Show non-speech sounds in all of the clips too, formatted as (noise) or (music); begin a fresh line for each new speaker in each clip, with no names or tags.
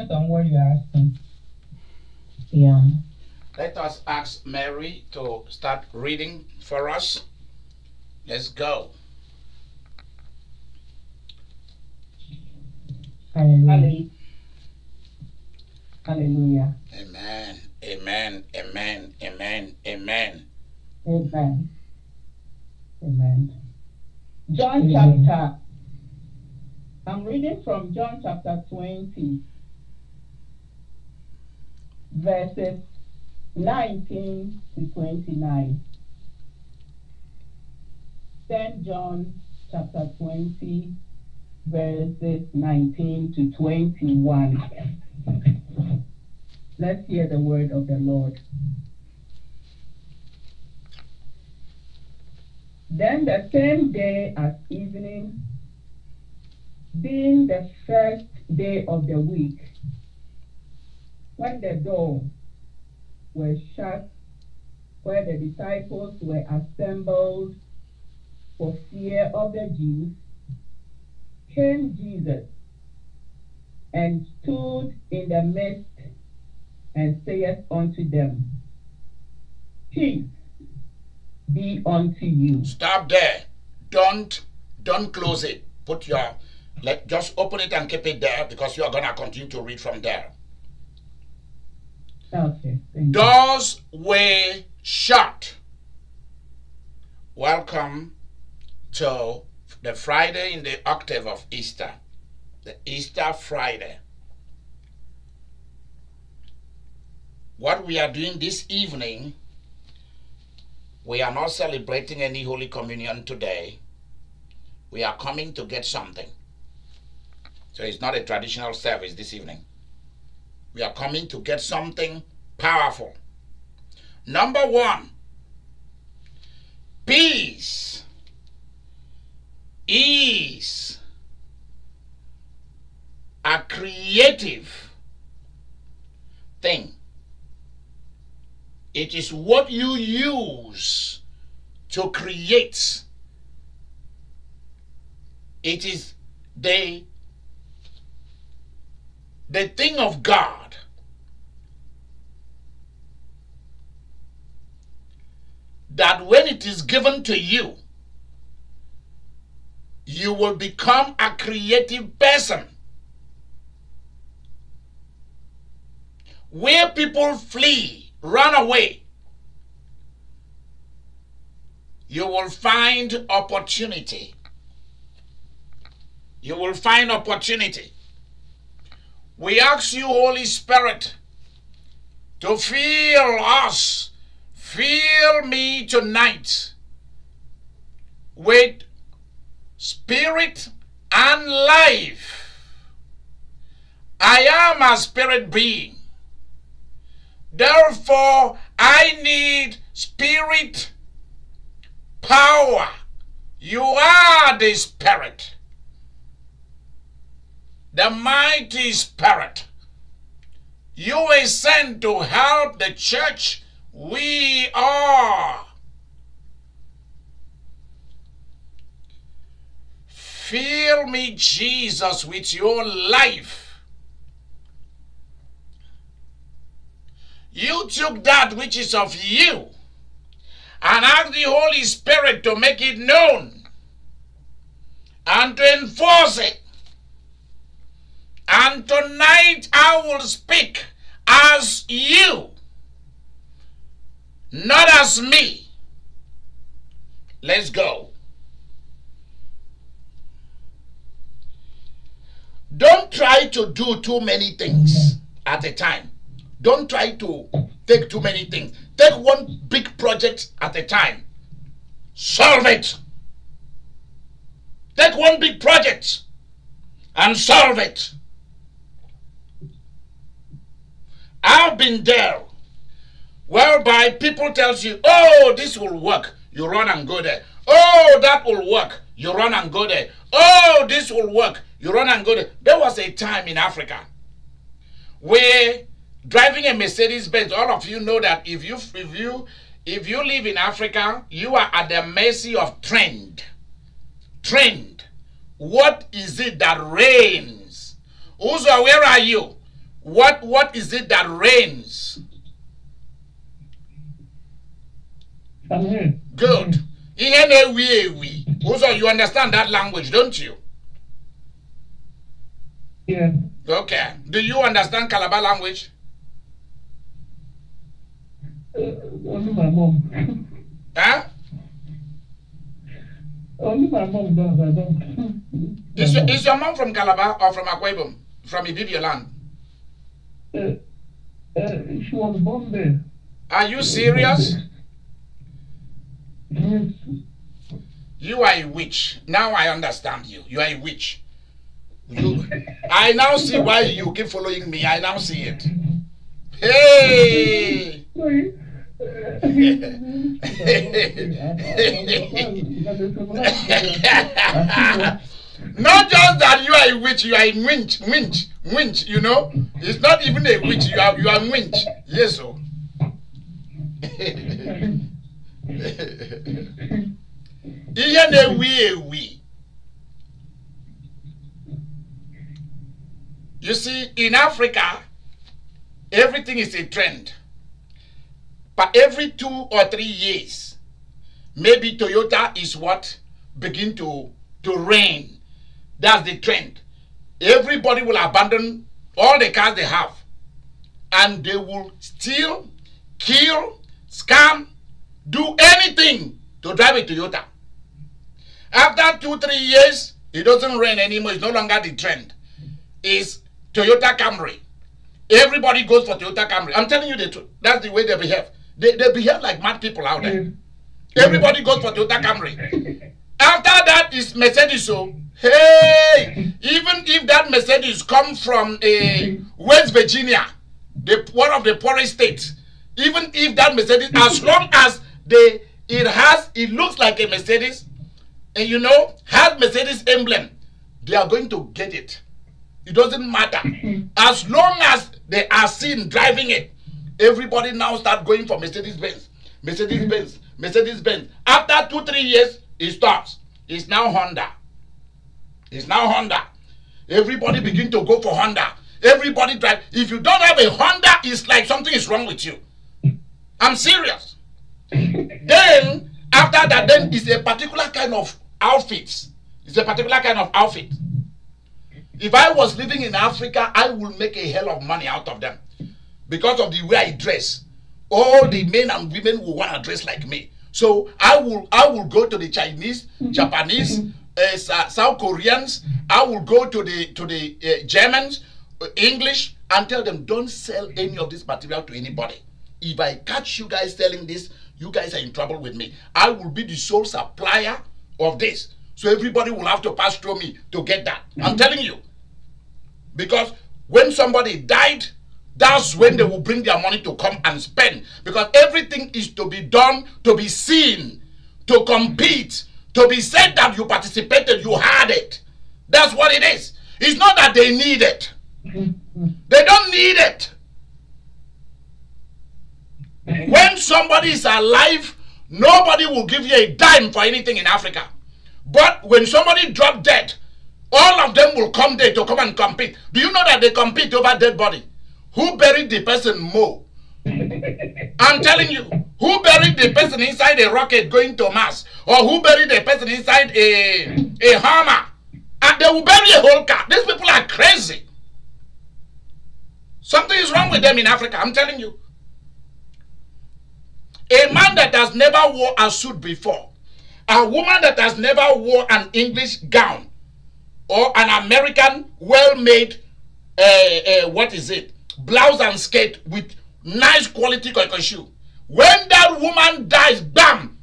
Depends on what you're asking.
Yeah.
Let us ask Mary to start reading for us. Let's go.
Hallelujah. Hallelujah.
Amen. Amen. Amen. Amen. Amen.
Amen. Amen.
John
Amen.
chapter, I'm reading from John chapter 20, verses 19 to 29. St. John chapter 20, verses 19 to 21. Let's hear the word of the Lord. Then the same day at evening, being the first day of the week, when the door was shut, where the disciples were assembled for fear of the Jews, came Jesus and stood in the midst and saith unto them, Peace be unto you.
Stop there. Don't don't close it. Put your let just open it and keep it there because you are gonna continue to read from there.
Okay.
Doors were shut. Welcome to the Friday in the octave of Easter, the Easter Friday. What we are doing this evening, we are not celebrating any Holy Communion today. We are coming to get something. So it's not a traditional service this evening. We are coming to get something powerful. Number one, peace is a creative thing. It is what you use to create. It is the the thing of God that when it is given to you, you will become a creative person. Where people flee, run away, you will find opportunity. You will find opportunity. We ask you, Holy Spirit, to fill us, fill me tonight with spirit and life. I am a spirit being. Therefore, I need spirit power. You are the spirit, the mighty spirit. You were sent to help the church. We are. Fill me, Jesus, with your life. You took that which is of you and asked the Holy Spirit to make it known and to enforce it. And tonight I will speak as you, not as me. Let's go. Don't try to do too many things at a time. Don't try to take too many things. Take one big project at a time. Solve it. Take one big project and solve it. I've been there whereby people tells you, oh, this will work. You run and go there. Oh, that will work. You run and go there. Oh, this will work. You run and go there. There was a time in Africa where driving a Mercedes Benz, all of you know that if you if you if you live in Africa, you are at the mercy of trend. Trend. What is it that reigns? Uzo, where are you? what what is it that reigns?
I'm here.
Good. Ihe na-ewi ewi. Uzo, you understand that language, don't you?
Yeah.
Okay. Do you understand Calabar language?
Uh, only my mom.
Huh? (laughs)
only my mom does. I don't.
Is your, is your mom from Calabar or from Akwa Ibom? From Ibibio land?
uh, uh, she was born there.
Are you serious? You are a witch. Now I understand you. You are a witch. You, I now see why you keep following me. I now see it. Hey! (laughs) Not just that you are a witch, you are a winch, winch, winch, you know? It's not even a witch, you are you are winch. Yes, oh. so. (laughs) Ihe na-ewi ewi. You see, in Africa, everything is a trend. But every two or three years, maybe Toyota is what begin to, to reign. That's the trend. Everybody will abandon all the cars they have. And they will steal, kill, scam, do anything to drive a Toyota. After two, three years, it doesn't reign anymore. It's no longer the trend. It's Toyota Camry. Everybody goes for Toyota Camry. I'm telling you the truth. That's the way they behave. They, they behave like mad people out there. Everybody goes for Toyota Camry. After that is Mercedes. So, hey, even if that Mercedes come from uh, West Virginia, the one of the poorest states, even if that Mercedes, as long as they it has, it looks like a Mercedes, and you know, has Mercedes emblem, they are going to get it. It doesn't matter. Mm-hmm. As long as they are seen driving it, everybody now start going for Mercedes Benz, Mercedes mm-hmm. Benz, Mercedes Benz. After two, three years, it stops. It's now Honda. It's now Honda. Everybody mm-hmm. begin to go for Honda. Everybody drive. If you don't have a Honda, it's like something is wrong with you. I'm serious. Then after that, then it's a particular kind of outfits. It's a particular kind of outfit. If I was living in Africa, I would make a hell of money out of them because of the way I dress. All the men and women will want to dress like me. So I will I will go to the Chinese, Japanese, uh, South Koreans. I will go to the to the uh, Germans, uh, English, and tell them don't sell any of this material to anybody. If I catch you guys selling this, you guys are in trouble with me. I will be the sole supplier of this. So everybody will have to pass through me to get that. I'm mm-hmm. telling you. Because when somebody died, that's when they will bring their money to come and spend. Because everything is to be done, to be seen, to compete, to be said that you participated, you had it. That's what it is. It's not that they need it. Mm-hmm. They don't need it. When somebody is alive, nobody will give you a dime for anything in Africa. But when somebody drop dead, all of them will come there to come and compete. Do you know that they compete over dead body? Who buried the person more? I'm telling you, who buried the person inside a rocket going to Mars? Or who buried the person inside a, a hammer? And ah, they will bury a whole car. These people are crazy. Something is wrong with them in Africa, I'm telling you. A man that has never wore a suit before, a woman that has never wore an English gown, or an American well-made, uh, uh, what is it, blouse and skirt with nice quality koi shoe. When that woman dies, bam,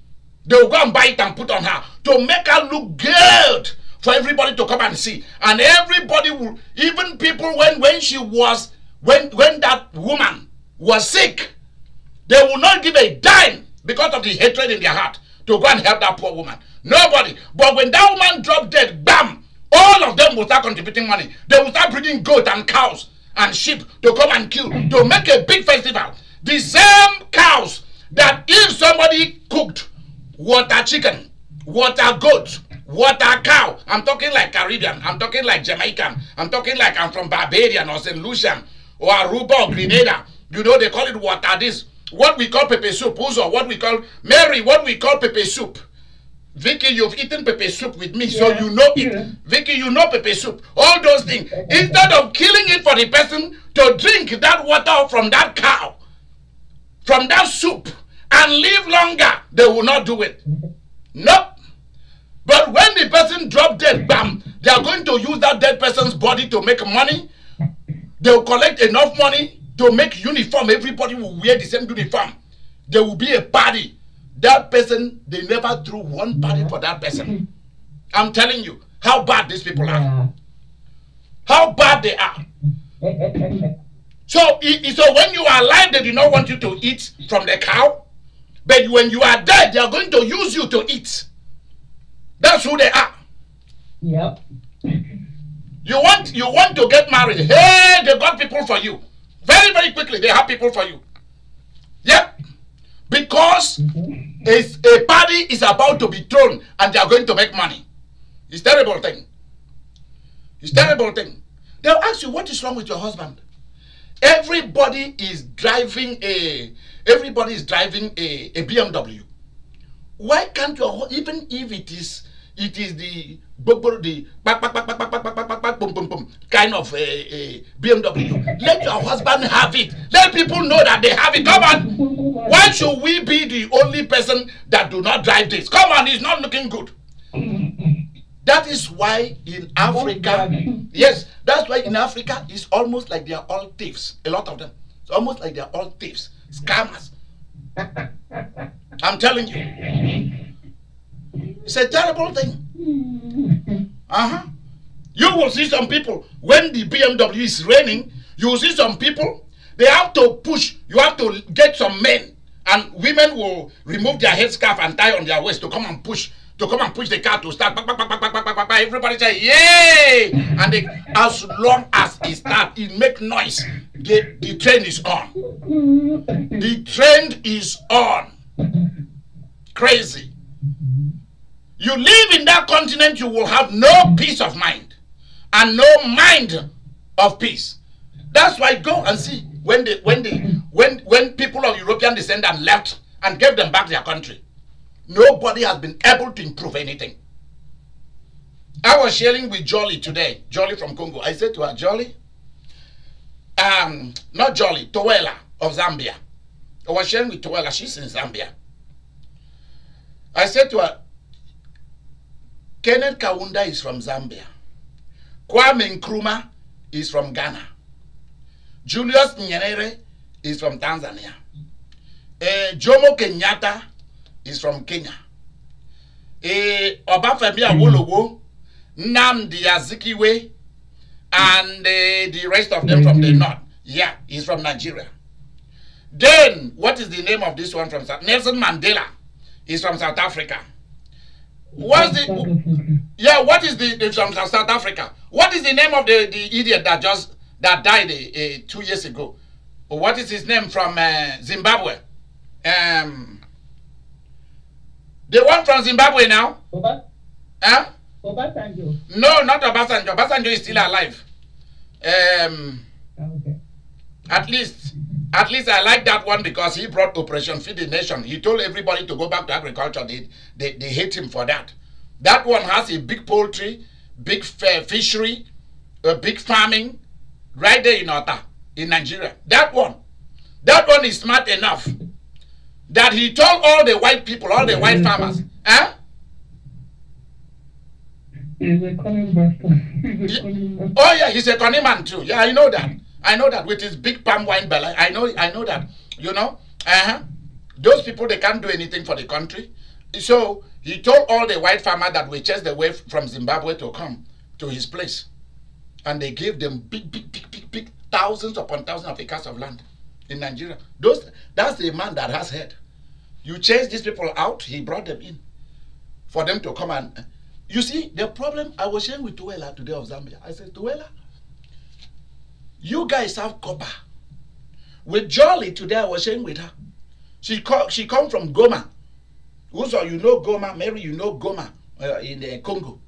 they will go and buy it and put on her to make her look good for everybody to come and see. And everybody will, even people when when she was when when that woman was sick, they will not give a dime because of the hatred in their heart to go and help that poor woman. Nobody. But when that woman dropped dead, bam, all of them will start contributing money. They will start breeding goats and cows and sheep to come and kill to make a big festival. The same cows that if somebody cooked water chicken, water goat, water cow, I'm talking like Caribbean, I'm talking like Jamaican, I'm talking like I'm from Barbadian or St. Lucian, or Aruba or Grenada. You know, they call it water this. What we call pepper soup, or what we call Mary, what we call pepper soup. Vicky, you've eaten pepper soup with me, so you know it.
Yeah.
Vicky, you know pepper soup. All those things. Instead of killing it for the person to drink that water from that cow, from that soup, and live longer, they will not do it. Nope. But when the person drop dead, bam, they are going to use that dead person's body to make money. They will collect enough money to make uniform. Everybody will wear the same uniform. There will be a party. That person, they never threw one party for that person. I'm telling you how bad these people are. How bad they are. (laughs) So, so when you are alive, they do not want you to eat from the cow. But when you are dead, they are going to use you to eat. That's who they are.
yep.
You want you want to get married. Hey, they got people for you. Very, very quickly, they have people for you. Yep. Because it's, a party is about to be thrown and they are going to make money. It's terrible thing. It's terrible thing. They'll ask you, what is wrong with your husband? Everybody is driving a everybody is driving a, a BMW. Why can't your even if it is it is the the kind of a, BMW. Let your husband have it. Let people know that they have it. Come on. Why should we be the only person that do not drive this? Come on, it's not looking good. That is why in Africa, yes, that's why in Africa it's almost like they are all thieves. A lot of them. It's almost like they are all thieves, scammers. I'm telling you. It's a terrible thing. Uh huh. You will see some people when the BMW is reigning. You will see some people. They have to push. You have to get some men and women will remove their headscarf and tie on their waist to come and push to come and push the car to start. Everybody say, yay! And they, as long as it start, it make noise. The, the train is on. The train is on. Crazy. You live in that continent, you will have no peace of mind and no mind of peace. That's why go and see when the when the when when people of European descent and left and gave them back their country. Nobody has been able to improve anything. I was sharing with Jolly today, Jolly from Congo. I said to her, Jolly, um, not Jolly, Towela of Zambia. I was sharing with Towela, she's in Zambia. I said to her, Kenneth Kaunda is from Zambia. Kwame Nkrumah is from Ghana. Julius Nyerere is from Tanzania. Eh, Jomo Kenyatta is from Kenya. Eh, Obafemi Awolowo, Nnamdi Azikiwe, and eh, the rest of them from the north. Yeah, he's from Nigeria. Then, what is the name of this one from South? Nelson Mandela is from South Africa. What's the yeah? What is the, the from South Africa? What is the name of the, the idiot that just that died uh, two years ago? What is his name from uh, Zimbabwe? Um, the one from Zimbabwe now?
Oba,
Huh?
Obasanjo.
No, not Obasanjo. Obasanjo is still alive. Um,
Okay.
at least, at least I like that one because he brought Operation Feed the Nation. He told everybody to go back to agriculture. They, they, they hate him for that. That one has a big poultry, big fishery, a big farming, right there in Ota, in Nigeria. That one, that one is smart enough that he told all the white people, all the white mm-hmm. farmers, huh?
He's a calling master. (laughs) He's
Yeah.
a calling master.
Oh yeah, he's a Connie man too. Yeah, I know that. I know that with his big palm wine belly. I know. I know that. You know. Uh-huh. Those people they can't do anything for the country. So he told all the white farmer that we chased away from Zimbabwe to come to his place, and they gave them big, big, big, big, big thousands upon thousands of acres of land in Nigeria. Those that's the man that has head. You chase these people out. He brought them in for them to come and. You see, the problem I was sharing with Towela today of Zambia. I said, Towela, you guys have copper. With Jolly today, I was saying with her. She she come from Goma. Also, you know Goma, Mary, you know Goma uh, in uh, Congo.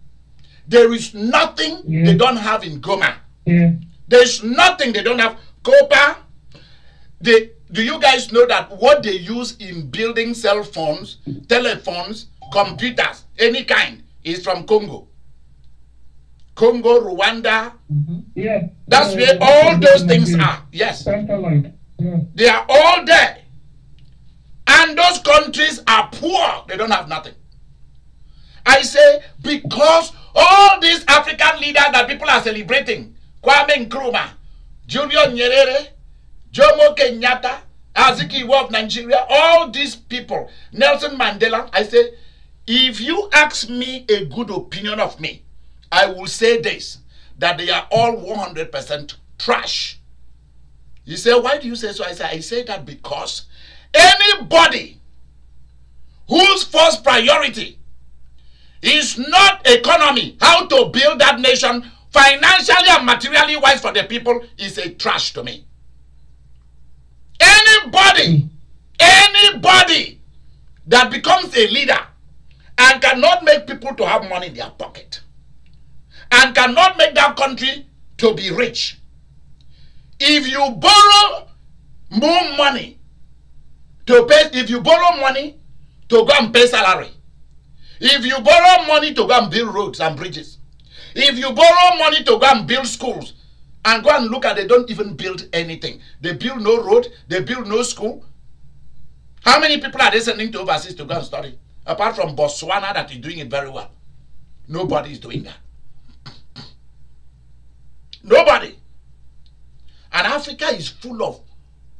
There is nothing
Yeah.
they don't have in Goma.
Yeah.
There's nothing they don't have. copper. They, do you guys know that what they use in building cell phones, telephones, computers, any kind, is from Congo? Congo, Rwanda.
Mm-hmm.
Yes.
That's where all those things are. Yes.
Yeah.
They are all there. And those countries are poor. They don't have nothing. I say because all these African leaders that people are celebrating, Kwame Nkrumah, Julius Nyerere, Jomo Kenyatta, Azikiwe of Nigeria, all these people, Nelson Mandela, I say, if you ask me a good opinion of me, I will say this, that they are all 100% trash. You say, why do you say so? I say, I say that because anybody whose first priority is not economy, how to build that nation financially and materially wise for the people is a trash to me. Anybody, anybody that becomes a leader and cannot make people to have money in their pocket and cannot make that country to be rich. If you borrow more money to pay if you borrow money to go and pay salary if you borrow money to go and build roads and bridges if you borrow money to go and build schools and go and look at they don't even build anything. They build no road they build no school. How many people are they sending to overseas to go and study? Apart from botswana that is doing it very well. Nobody is doing that nobody and Africa is full of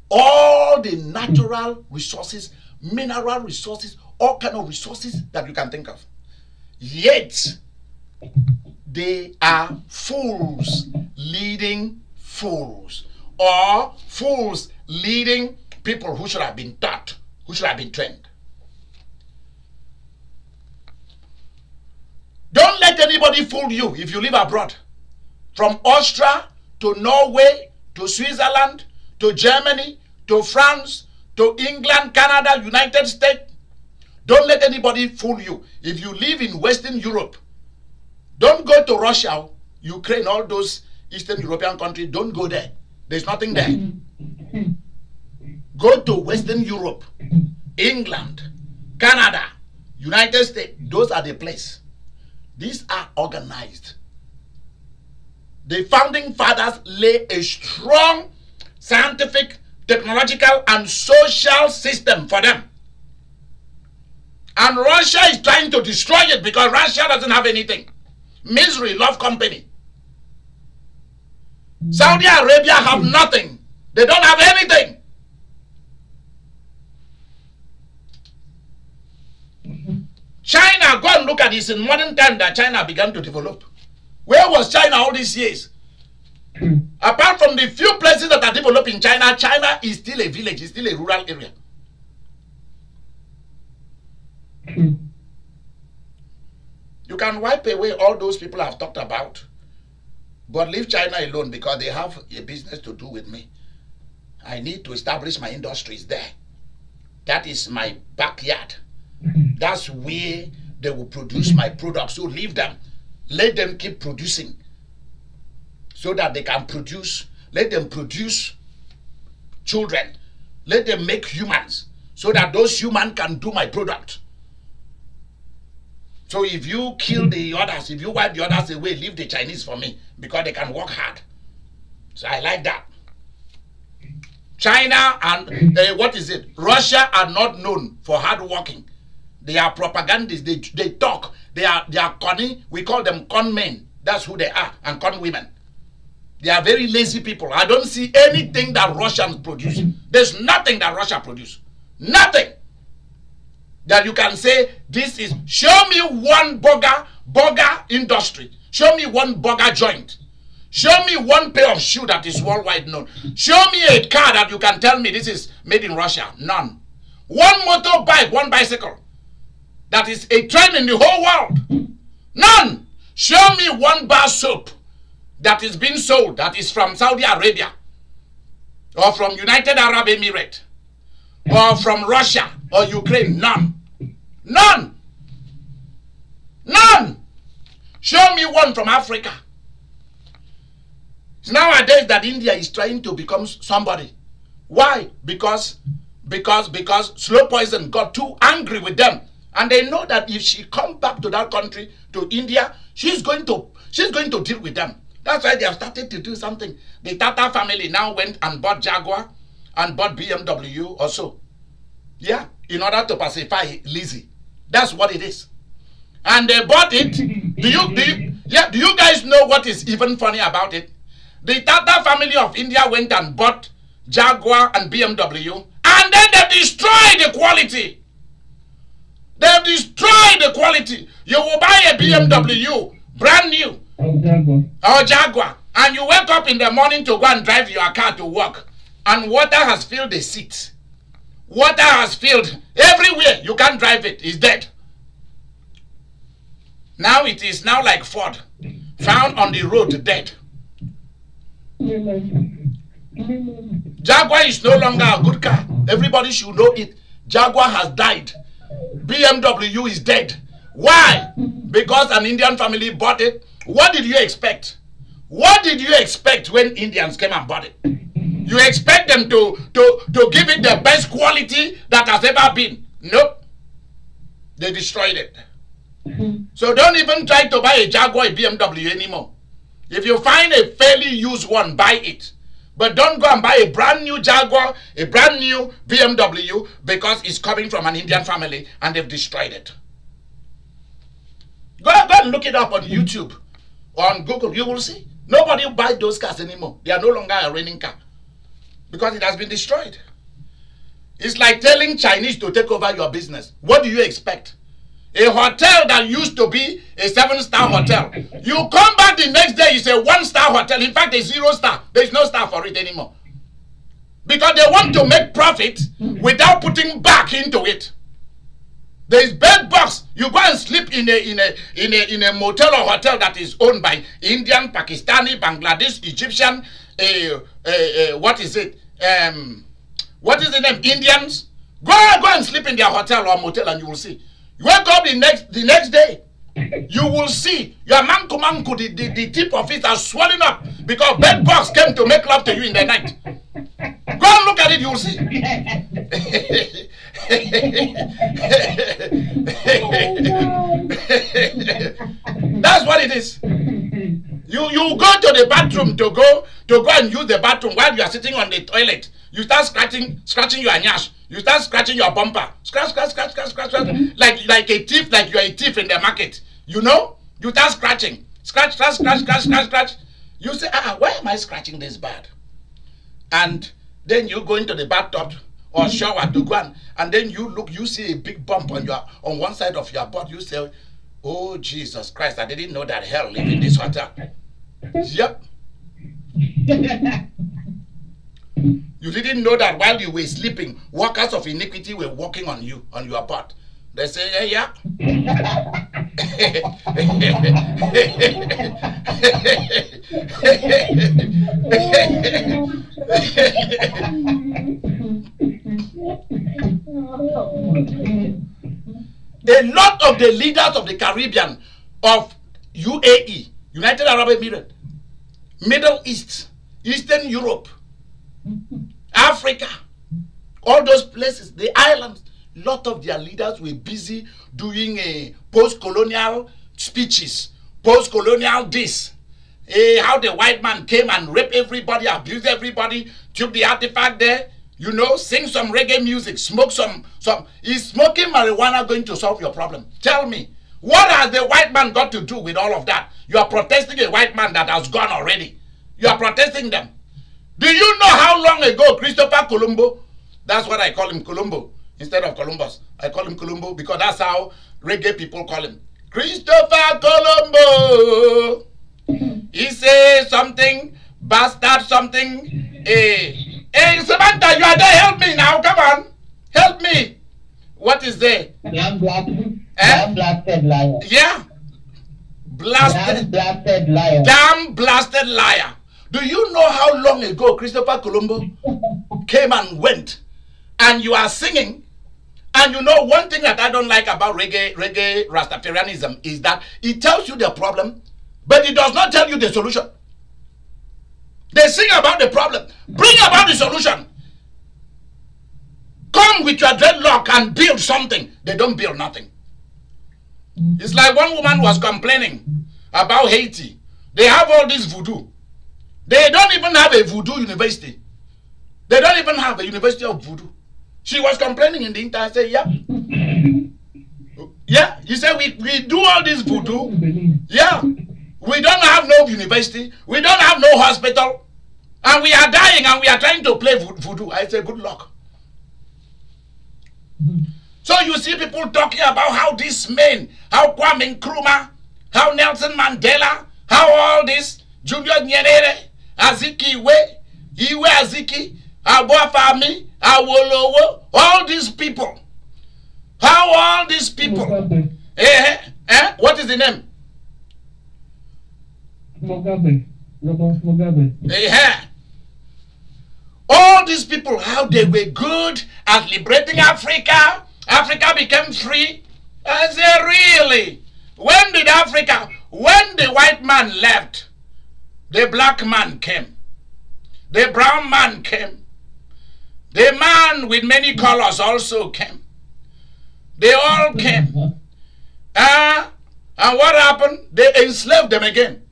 all the natural resources, mineral resources, all kind of resources that you can think of. Yet they are fools leading fools, or fools leading people who should have been taught, who should have been trained. Don't let anybody fool you if you live abroad. From Austria to Norway to Switzerland to Germany to France to England, Canada, United States. Don't let anybody fool you. If you live in Western Europe, don't go to Russia, Ukraine, all those Eastern European countries. Don't go there. There's nothing there. Go to Western Europe, England, Canada, United States. Those are the place. These are organized. The founding fathers lay a strong scientific, technological, and social system for them. And Russia is trying to destroy it because Russia doesn't have anything. Misery, love company. Saudi Arabia have nothing. They don't have anything. China, go and look at this in modern time that China began to develop. Where was China all these years? (clears throat) Apart from the few places that are developed in China, China is still a village, it's still a rural area. (clears throat) You can wipe away all those people I've talked about, but leave China alone because they have a business to do with me. I need to establish my industries there. That is my backyard. (clears throat) That's where they will produce my products. So leave them. Let them keep producing so that they can produce. Let them produce children. Let them make humans so that those humans can do my product. So if you kill the others, if you wipe the others away, leave the Chinese for me because they can work hard. So I like that. China and uh, what is it? Russia are not known for hard working. They are propagandists. They, they talk. They are they are conning. We call them con men. That's who they are, and con women. They are very lazy people. I don't see anything that Russians produce. There's nothing that Russia produce. Nothing that you can say this is. Show me one burger burger industry. Show me one burger joint. Show me one pair of shoe that is worldwide known. Show me a car that you can tell me this is made in Russia. None. One motorbike, one bicycle that is a trend in the whole world. None. Show me one bar soap that is being sold that is from Saudi Arabia or from United Arab Emirates or from Russia or Ukraine. None. None. None. Show me one from Africa. It's nowadays that India is trying to become somebody. Why? Because because because slow poison got too angry with them and they know that if she come back to that country to india she's going to she's going to deal with them. That's why they have started to do something. The tata family now went and bought jaguar and bought bmw also. Yeah in order to pacify lizzie. That's what it is. And they bought it. Do you do you, yeah do you guys know what is even funny about it? The tata family of india went and bought jaguar and bmw and then they destroyed the quality. They've destroyed the quality. You will buy a BMW, brand new, or Jaguar, and you wake up in the morning to go and drive your car to work, and water has filled the seat. Water has filled everywhere. You can't drive it. It's dead. Now it is now like Ford, found on the road dead. Jaguar is no longer a good car. Everybody should know it. Jaguar has died. BMW is dead. Why? Because an Indian family bought it. What did you expect? What did you expect when Indians came and bought it? You expect them to, to, to give it the best quality that has ever been. Nope. They destroyed it. So don't even try to buy a Jaguar BMW anymore. If you find a fairly used one, buy it. But don't go and buy a brand new Jaguar, a brand new BMW because it's coming from an Indian family and they've destroyed it. Go, go and look it up on YouTube or on Google. You will see. Nobody will buy those cars anymore. They are no longer a reigning car because it has been destroyed. It's like telling Chinese to take over your business. What do you expect? A hotel that used to be a seven-star hotel. You come back the next day, it's a one-star hotel. In fact, a zero star. There's no star for it anymore. Because they want to make profit without putting back into it. There's bed bugs. You go and sleep in a in a in a in a motel or hotel that is owned by Indian, Pakistani, Bangladesh, Egyptian, uh, uh, uh, what is it? Um, what is the name? Indians. Go go and sleep in their hotel or motel, and you will see. You wake up the next the next day, (laughs) you will see your manku manku, the, the, the tip of it has swollen up because bed bugs came to make love to you in the night. Go and look at it, you will see. (laughs) (laughs) Oh, That's what it is. You you go to the bathroom to go to go and use the bathroom while you are sitting on the toilet. You start scratching scratching your nyash. You start scratching your bumper. Scratch, scratch, scratch, scratch, scratch, scratch. Like like a thief, like you're a thief in the market. You know? You start scratching. Scratch, scratch, scratch, scratch, scratch, scratch. You say, ah, why am I scratching this bad? And then you go into the bathtub or shower to go and, and then you look, you see a big bump on your on one side of your butt. You say, Oh Jesus Christ, I didn't know that hell lived in this hotel. Yep. (laughs) You didn't know that while you were sleeping, workers of iniquity were working on you, on your butt. They say, yeah, yeah. (laughs) (laughs) a lot of the leaders of the Caribbean, of UAE, United Arab Emirates, Middle East, Eastern Europe, Africa, all those places, the islands, A lot of their leaders were busy doing a post-colonial speeches, post-colonial this, eh, how the white man came and raped everybody, abused everybody, took the artifact there, you know, sing some reggae music, smoke some, some. Is smoking marijuana going to solve your problem? Tell me. What has the white man got to do with all of that? You are protesting a white man that has gone already. You are protesting them. Do you know how long ago Christopher Colombo, that's what I call him, Colombo, instead of Columbus. I call him Colombo because that's how reggae people call him. Christopher Colombo. He says something, bastard something. Hey, hey, Samantha, you are there. Help me now. Come on. Help me. What is there?
Damn black,
Eh?
damn blasted liar.
Yeah.
Damn
Blasted.
blasted liar.
Damn blasted liar. Do you know how long ago Christopher Colombo (laughs) came and went and you are singing? And you know one thing that I don't like about reggae, reggae Rastafarianism is that it tells you the problem, but it does not tell you the solution. They sing about the problem. Bring about the solution. Come with your dreadlock and build something. They don't build nothing. It's like one woman was complaining about Haiti. They have all this voodoo. They don't even have a voodoo university. They don't even have a university of voodoo. She was complaining in the internet. I said, yeah. (laughs) Yeah, you say we, we do all this voodoo. Yeah. We don't have no university. We don't have no hospital. And we are dying and we are trying to play voodoo. I say, good luck. So you see people talking about how these men, how Kwame Nkrumah, how Nelson Mandela, how all this, Julius Nyerere, Azikiwe, Iwe Aziki, Obafemi, Awolowo, all these people, how all these people, eh, eh, what is the name?
Mugabe. Robert Mugabe.
Eh, all these people, how they were good at liberating Africa. Africa became free. I say, really? When did Africa, when the white man left, the black man came, the brown man came, the man with many colors also came. They all came. Ah, and what happened? They enslaved them again.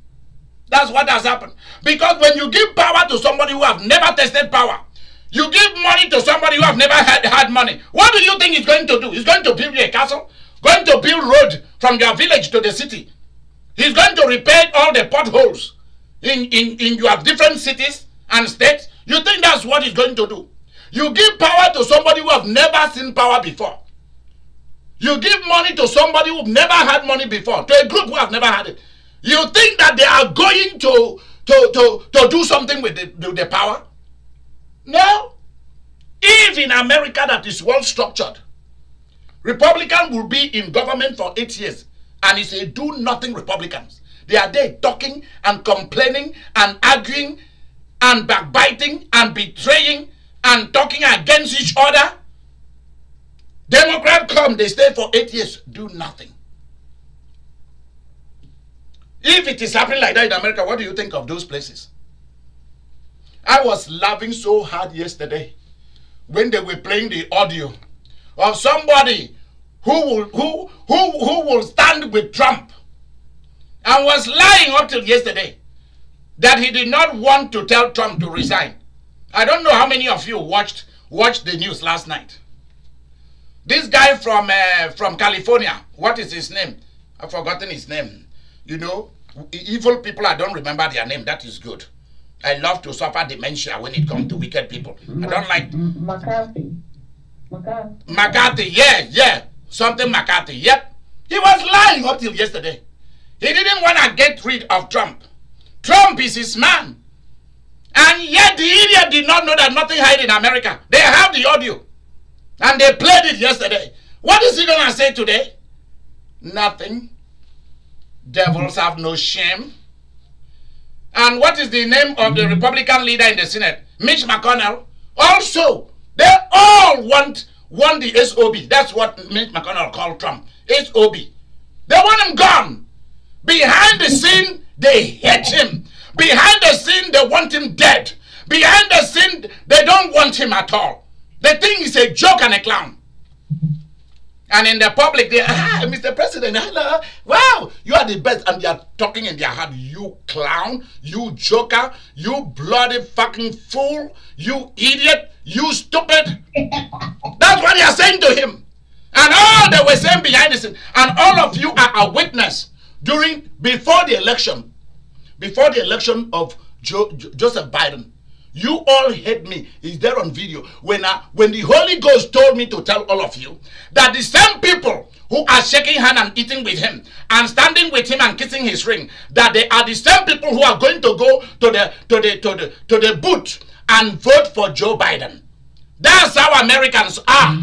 That's what has happened. Because when you give power to somebody who have never tested power, you give money to somebody who have never had, had money. What do you think he's going to do? He's going to build a castle? Going to build road from your village to the city? He's going to repair all the potholes in, in, in your different cities and states? You think that's what he's going to do? You give power to somebody who have never seen power before. You give money to somebody who've never had money before, to a group who have never had it. You think that they are going to to to, to do something with the, the, power? No. If in America that is well structured, Republican will be in government for eight years, and it's a do nothing Republicans. They are there talking and complaining and arguing and backbiting and betraying and talking against each other. Democrat come, they stay for eight years, do nothing. If it is happening like that in America, what do you think of those places? I was laughing so hard yesterday when they were playing the audio of somebody who will who who who will stand with Trump and was lying up till yesterday that he did not want to tell Trump to resign. I don't know how many of you watched watched the news last night. This guy from uh, from California, what is his name? I've forgotten his name. You know, evil people, I don't remember their name. That is good. I love to suffer dementia when it comes to wicked people. I don't like
McCarthy. McCarthy.
McCarthy. Yeah, yeah, something McCarthy. Yep, he was lying up till yesterday. He didn't want to get rid of Trump. Trump is his man, and yet the idiot did not know that nothing hide in America. They have the audio, and they played it yesterday. What is he gonna say today? Nothing. Devils have no shame. And what is the name of the mm. Republican leader in the Senate? Mitch McConnell. Also, they all want want the SOB. That's what Mitch McConnell called Trump. SOB. They want him gone. Behind the scene, they hate him. Behind the scene, they want him dead. Behind the scene, they don't want him at all. They think he's a joke and a clown. And in the public, they, ah, Mr. President, hello, wow, you are the best. And they are talking in their heart, you clown, you joker, you bloody fucking fool, you idiot, you stupid. (laughs) That's what they are saying to him. And all they were saying behind the scene. And all of you are a witness during, before the election, before the election of jo- Jo- Joseph Biden. You all hate me. Is there on video? When I, when the Holy Ghost told me to tell all of you that the same people who are shaking hand and eating with him and standing with him and kissing his ring, that they are the same people who are going to go to the to the to the to the booth and vote for Joe Biden. That's how Americans are.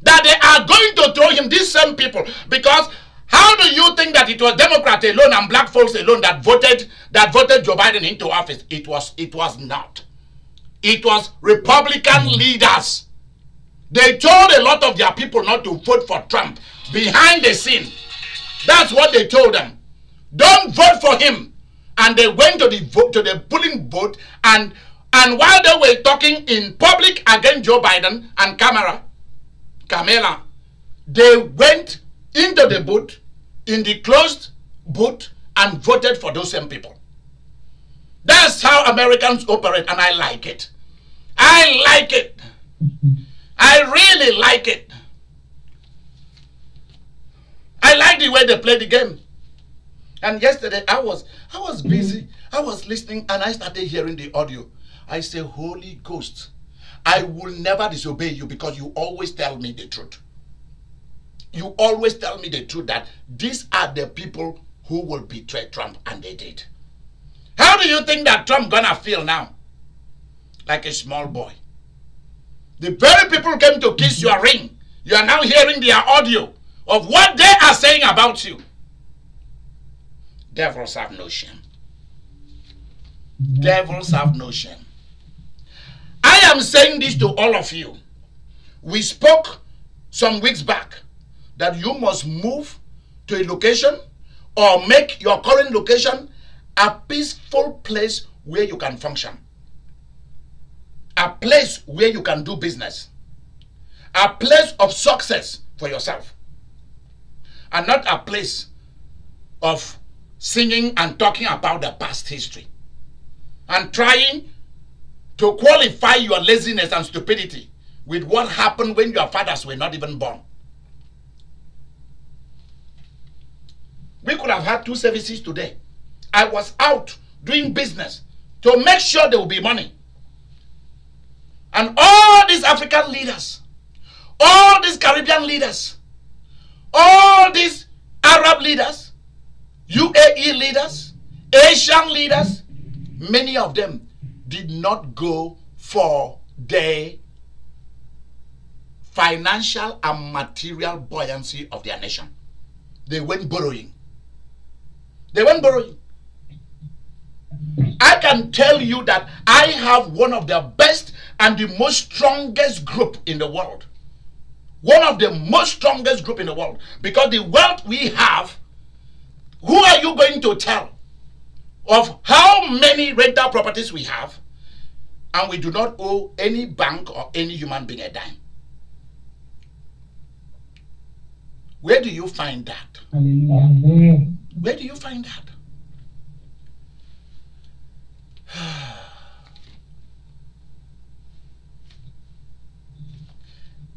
That they are going to throw him these same people because how do you think that it was Democrat alone and black folks alone that voted that voted Joe Biden into office? It was it was not. It was Republican hmm. leaders. They told a lot of their people not to vote for Trump behind the scene. That's what they told them. Don't vote for him. and they went to the vote to the polling booth and and while they were talking in public against Joe Biden and Kamala, Kamala, they went into the booth in the closed booth and voted for those same people. That's how Americans operate, and I like it. I like it. I really like it. I like the way they play the game. And yesterday I was I was busy. I was listening and I started hearing the audio. I say, Holy Ghost, I will never disobey you because you always tell me the truth. You always tell me the truth that these are the people who will betray Trump, and they did. How do you think that Trump gonna feel now? Like a small boy. The very people came to kiss your ring. You are now hearing their audio of what they are saying about you. Devils have no shame. Devils have no shame. I am saying this to all of you. We spoke some weeks back that you must move to a location or make your current location a peaceful place where you can function. A place where you can do business. A place of success for yourself. And not a place of singing and talking about the past history. And trying to qualify your laziness and stupidity with what happened when your fathers were not even born. We could have had two services today. I was out doing business to make sure there will be money. And all these African leaders, all these Caribbean leaders, all these Arab leaders, UAE leaders, Asian leaders, many of them did not go for the financial and material buoyancy of their nation. They went borrowing. They went borrowing. I can tell you that I have one of the best and the most strongest group in the world. One of the most strongest group in the world. Because the wealth we have, who are you going to tell of how many rental properties we have and we do not owe any bank or any human being a dime? Where do you find that?
Hallelujah.
Where do you find that? (sighs)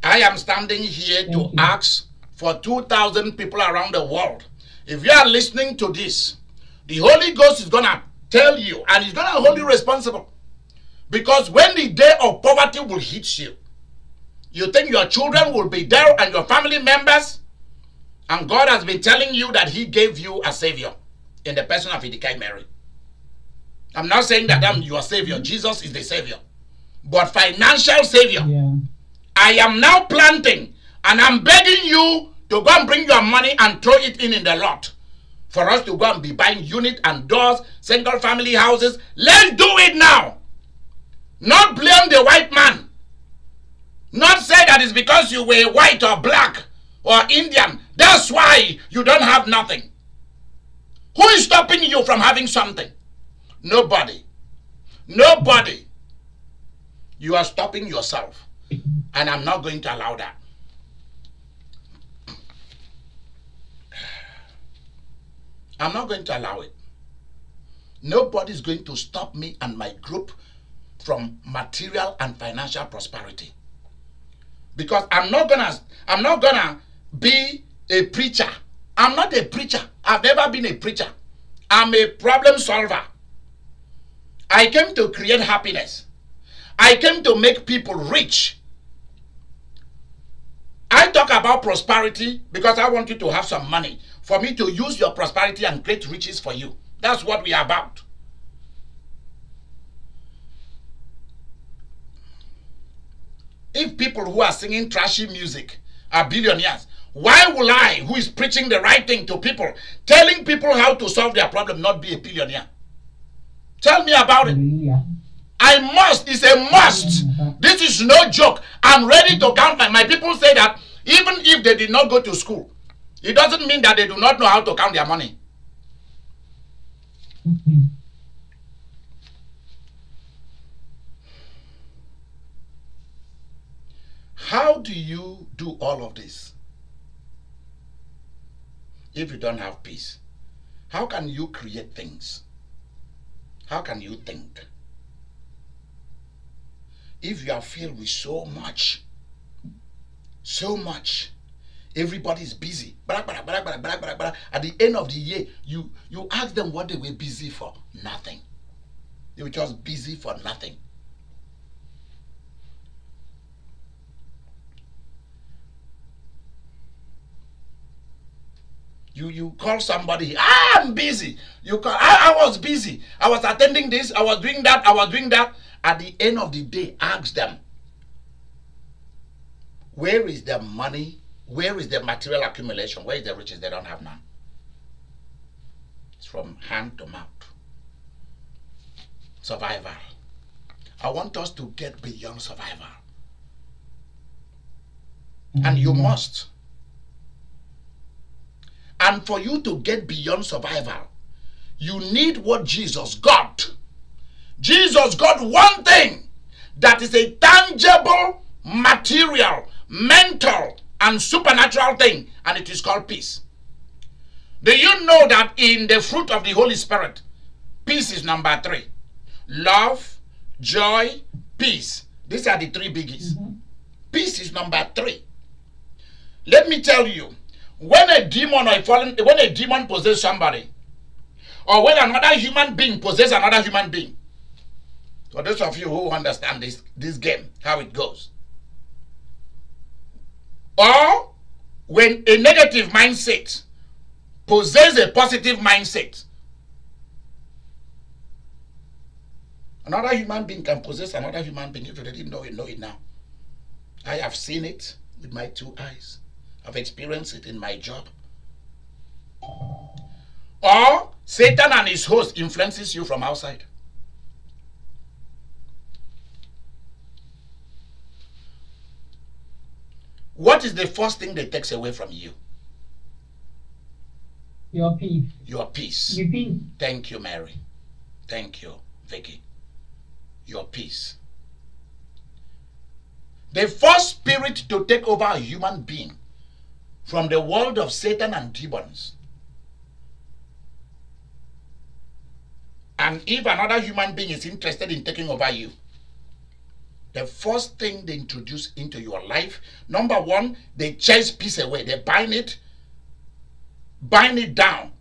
I am standing here to ask for 2,000 people around the world. If you are listening to this, the Holy Ghost is going to tell you and he's going to hold you responsible. Because when the day of poverty will hit you, you think your children will be there and your family members, and God has been telling you that He gave you a Savior in the person of Idika Imeri. I'm not saying that I'm your Savior. Jesus is the Savior. But financial Savior.
Yeah.
I am now planting and I'm begging you to go and bring your money and throw it in in the lot for us to go and be buying unit and doors, single family houses. Let's do it now. Not blame the white man. Not say that it's because you were white or black or Indian. That's why you don't have nothing. Who is stopping you from having something? Nobody. Nobody. You are stopping yourself. And I'm not going to allow that. I'm not going to allow it. Nobody's going to stop me and my group from material and financial prosperity. Because I'm not gonna I'm not gonna be a preacher. I'm not a preacher. I've never been a preacher. I'm a problem solver. I came to create happiness. I came to make people rich. I talk about prosperity because I want you to have some money for me to use your prosperity and create riches for you. That's what we are about. If people who are singing trashy music are billionaires, why will I, who is preaching the right thing to people, telling people how to solve their problem, not be a billionaire? Tell me about it. I must. It's a must. This is no joke. I'm ready to count my, my people say that even if they did not go to school, it doesn't mean that they do not know how to count their money. How do you do all of this if you don't have peace? How can you create things? How can you think? If you are filled with so much, so much, everybody is busy. At the end of the year, you, you ask them what they were busy for. Nothing. They were just busy for nothing. You you call somebody, ah, I'm busy. You call, I, I was busy. I was attending this, I was doing that, I was doing that. At the end of the day, ask them, where is the money? Where is the material accumulation? Where is the riches they don't have now? It's from hand to mouth. Survival. I want us to get beyond survival. And you must. And for you to get beyond survival, you need what Jesus got. Jesus got one thing that is a tangible, material, mental, and supernatural thing, and it is called peace. Do you know that in the fruit of the Holy Spirit, peace is number three? Love, joy, peace. These are the three biggies. Mm-hmm. Peace is number three. Let me tell you, when a demon or a fallen, when a demon possesses somebody, or when another human being possesses another human being, for those of you who understand this this game, how it goes, or when a negative mindset possesses a positive mindset, another human being can possess another human being if you didn't know it, know it now. I have seen it with my two eyes. I've experienced it in my job. Or Satan and his host influences you from outside. What is the first thing that takes away from you?
Your peace.
Your peace.
Your peace.
Thank you, Mary. Thank you, Vicky. Your peace. The first spirit to take over a human being from the world of Satan and demons. And if another human being is interested in taking over you, the first thing they introduce into your life, number one, they chase peace away. They bind it, bind it down.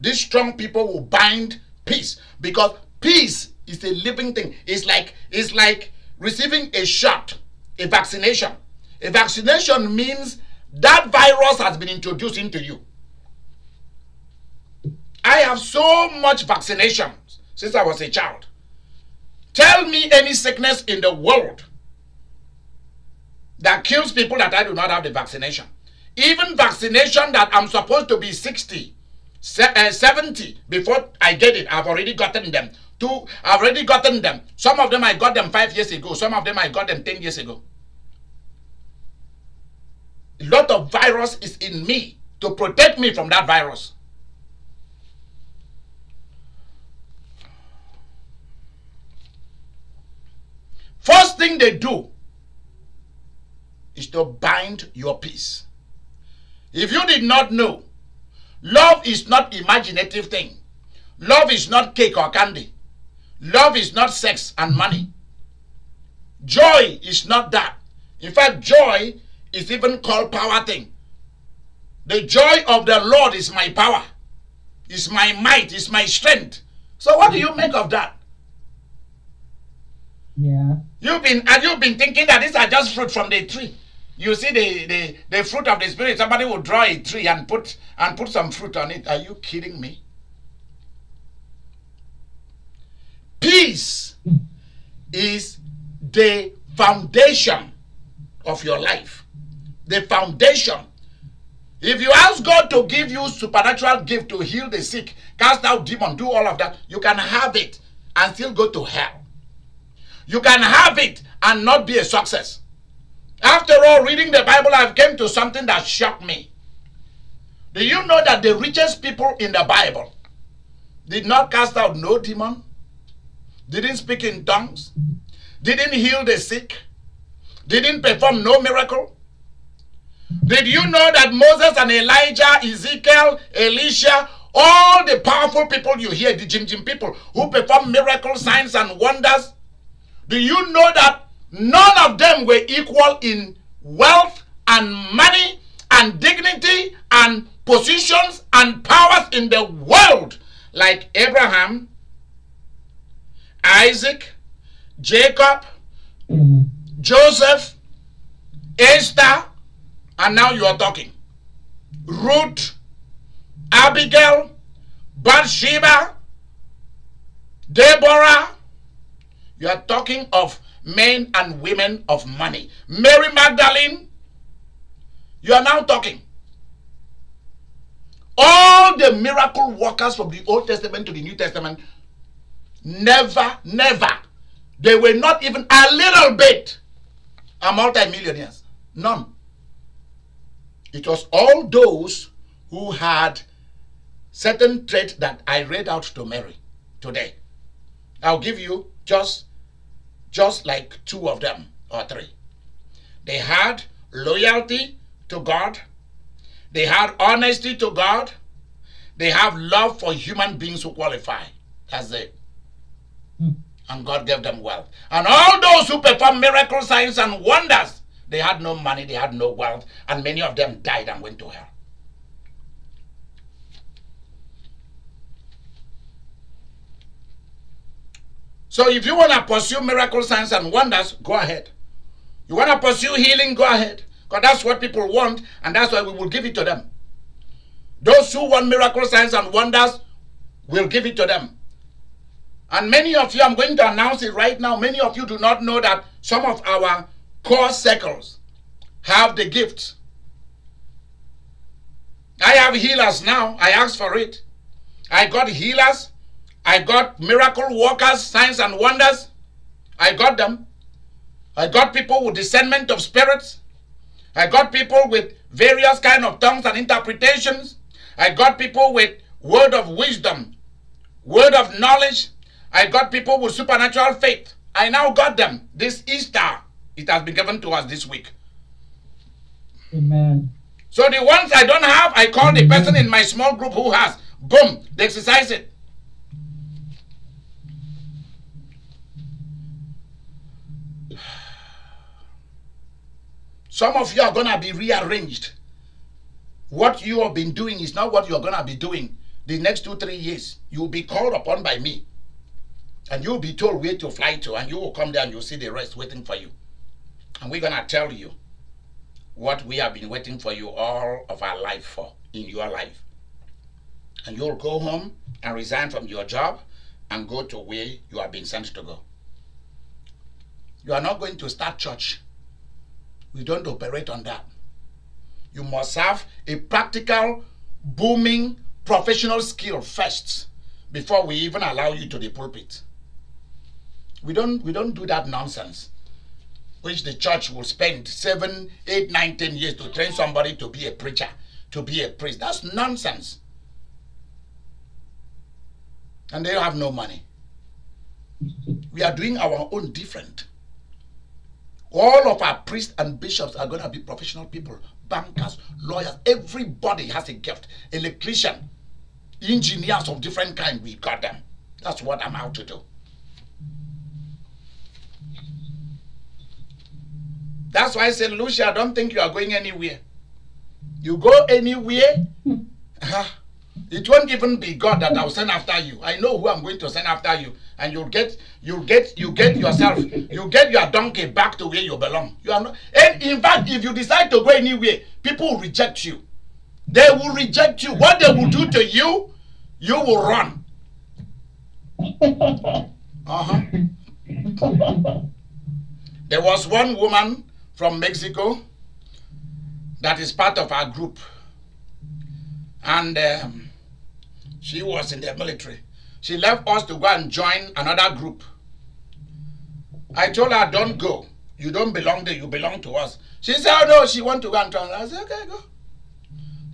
These strong people will bind peace because peace is a living thing. It's like it's like receiving a shot, a vaccination. A vaccination means that virus has been introduced into you. I have so much vaccinations since I was a child. Tell me any sickness in the world that kills people that I do not have the vaccination. Even vaccination that I'm supposed to be 60, uh, 70 before I get it, I've already gotten them. Two, I've already gotten them. Some of them I got them five years ago. Some of them I got them 10 years ago. Lot of virus is in me to protect me from that virus. First thing they do is to bind your peace. If you did not know, love is not imaginative thing. Love is not cake or candy. Love is not sex and money. Joy is not that. In fact, joy is even called power thing. The joy of the Lord is my power, is my might, is my strength. So what do you make of that?
Yeah.
You've been and you've been thinking that these are just fruit from the tree. You see the, the, the fruit of the spirit, somebody will draw a tree and put and put some fruit on it. Are you kidding me? Peace hmm. is the foundation of your life. The foundation. If you ask God to give you supernatural gift to heal the sick, cast out demon, do all of that, you can have it and still go to hell. You can have it and not be a success. After all, reading the Bible, I've came to something that shocked me. Do you know that the richest people in the Bible, did not cast out no demon, didn't speak in tongues, didn't heal the sick, didn't perform no miracle? Did you know that Moses and Elijah, Ezekiel, Elisha, all the powerful people you hear, the Jim Jim people who perform miracle signs and wonders, do you know that none of them were equal in wealth and money and dignity and positions and powers in the world like Abraham, Isaac, Jacob,
Mm-hmm.
Joseph, Esther, and now you are talking. Ruth, Abigail, Bathsheba, Deborah. You are talking of men and women of money. Mary Magdalene. You are now talking. All the miracle workers from the Old Testament to the New Testament never, never, they were not even a little bit a multimillionaires. None. It was all those who had certain traits that I read out to Mary today. I'll give you just just like two of them or three. They had loyalty to God. They had honesty to God. They have love for human beings who qualify. That's it. And God gave them wealth. And all those who perform miracle signs and wonders, they had no money, they had no wealth, and many of them died and went to hell. So if you want to pursue miracle signs and wonders, go ahead. You want to pursue healing, go ahead. Because that's what people want, and that's why we will give it to them. Those who want miracle signs and wonders, we'll give it to them. And many of you, I'm going to announce it right now, many of you do not know that some of our core circles have the gift. I have healers now. I asked for it. I got healers. I got miracle workers, signs and wonders. I got them. I got people with discernment of spirits. I got people with various kind of tongues and interpretations. I got people with word of wisdom, word of knowledge. I got people with supernatural faith. I now got them this Easter. It has been given to us this week.
Amen.
So the ones I don't have, I call the person in my small group who has. Boom, they exercise it. Some of you are going to be rearranged. What you have been doing is not what you're going to be doing the next two, three years. You'll be called upon by me. And you'll be told where to fly to. And you will come there and you'll see the rest waiting for you. And we're going to tell you what we have been waiting for you all of our life for in your life. And you'll go home and resign from your job and go to where you have been sent to go. You are not going to start church. We don't operate on that. You must have a practical, booming, professional skill first before we even allow you to the pulpit. We don't we don't do that nonsense which the church will spend seven, eight, nine, ten years to train somebody to be a preacher, to be a priest. That's nonsense. And they have no money. We are doing our own different. All of our priests and bishops are going to be professional people, bankers, lawyers. Everybody has a gift. Electrician, engineers of different kind. We got them. That's what I'm out to do. That's why I said, Lucia, I don't think you are going anywhere. You go anywhere, uh, it won't even be God that I'll send after you. I know who I'm going to send after you, and you'll get, you'll get, you get yourself, you get your donkey back to where you belong. You are not, and in fact, if you decide to go anywhere, people will reject you. They will reject you. What they will do to you, you will run. (laughs) Uh huh. There was one woman from Mexico that is part of our group. And um, she was in the military. She left us to go and join another group. I told her, don't go. You don't belong there, you belong to us. She said, oh no, she want to go and join. I said, okay, go.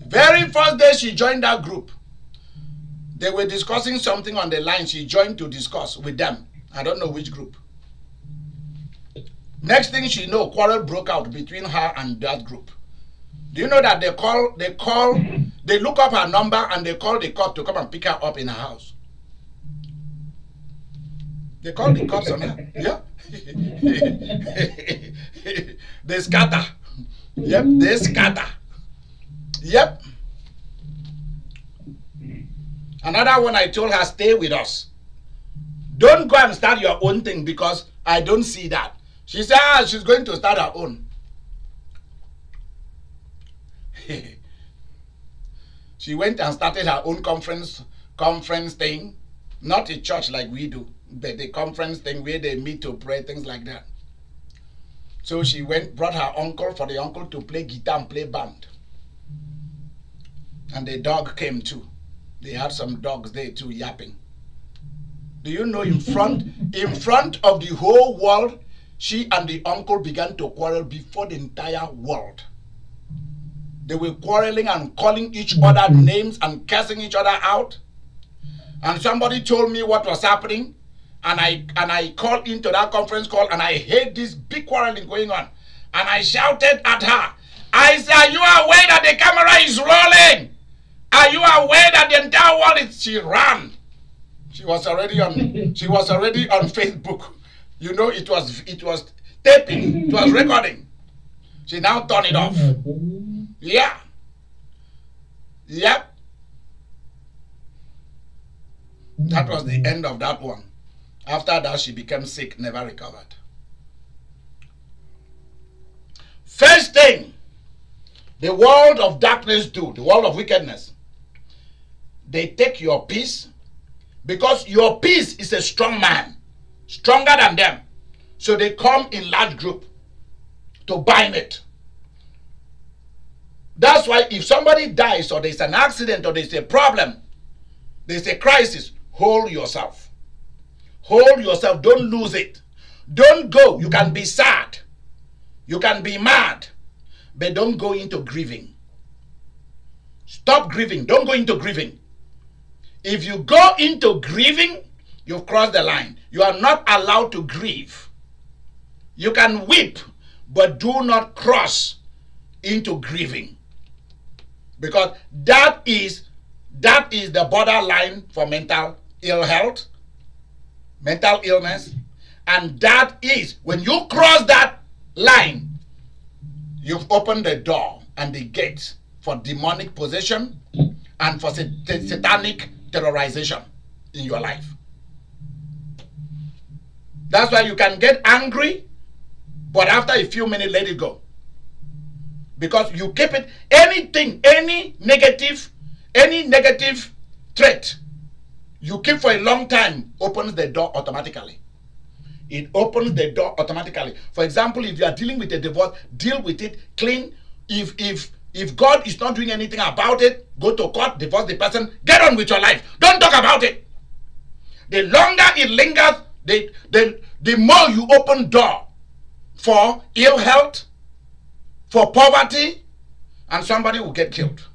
Very first day she joined that group. They were discussing something on the line. She joined to discuss with them. I don't know which group. Next thing she know, quarrel broke out between her and that group. Do you know that they call, they call, they look up her number and they call the cop to come and pick her up in her house. They call the cops on her. Yeah. (laughs) they scatter. Yep, they scatter. Yep. Another one I told her, stay with us. Don't go and start your own thing because I don't see that. She said ah, she's going to start her own. (laughs) she went and started her own conference conference thing, not a church like we do, but the conference thing where they meet to pray, things like that. So she went, brought her uncle for the uncle to play guitar and play band. And the dog came too. They had some dogs there too yapping. Do you know in front, in front of the whole world, she and the uncle began to quarrel before the entire world. They were quarreling and calling each other mm-hmm. names and cursing each other out. And somebody told me what was happening. And I and I called into that conference call and I heard this big quarreling going on. And I shouted at her, I said, Are you aware that the camera is rolling? Are you aware that the entire world is she ran? She was already on she was already on Facebook. You know it was it was taping, it was recording. She now turned it off. Yeah. Yep. That was the end of that one. After that, she became sick, never recovered. First thing the world of darkness do, the world of wickedness, they take your peace because your peace is a strong man, stronger than them. So they come in large group to bind it. That's why if somebody dies or there's an accident or there's a problem, there's a crisis, hold yourself. Hold yourself. Don't lose it. Don't go. You can be sad. You can be mad. But don't go into grieving. Stop grieving. Don't go into grieving. If you go into grieving, you've crossed the line. You are not allowed to grieve. You can weep, but do not cross into grieving. Because that is that is the borderline for mental ill health, mental illness, and that is when you cross that line, you've opened the door and the gate for demonic possession and for satanic terrorization in your life. That's why you can get angry, but after a few minutes, let it go. Because you keep it, anything, any negative, any negative threat, you keep for a long time, opens the door automatically. It opens the door automatically. For example, if you are dealing with a divorce, deal with it clean. If if if God is not doing anything about it, go to court, divorce the person, get on with your life. Don't talk about it. The longer it lingers, the, the, the more you open door for ill health, for poverty, and somebody will get killed.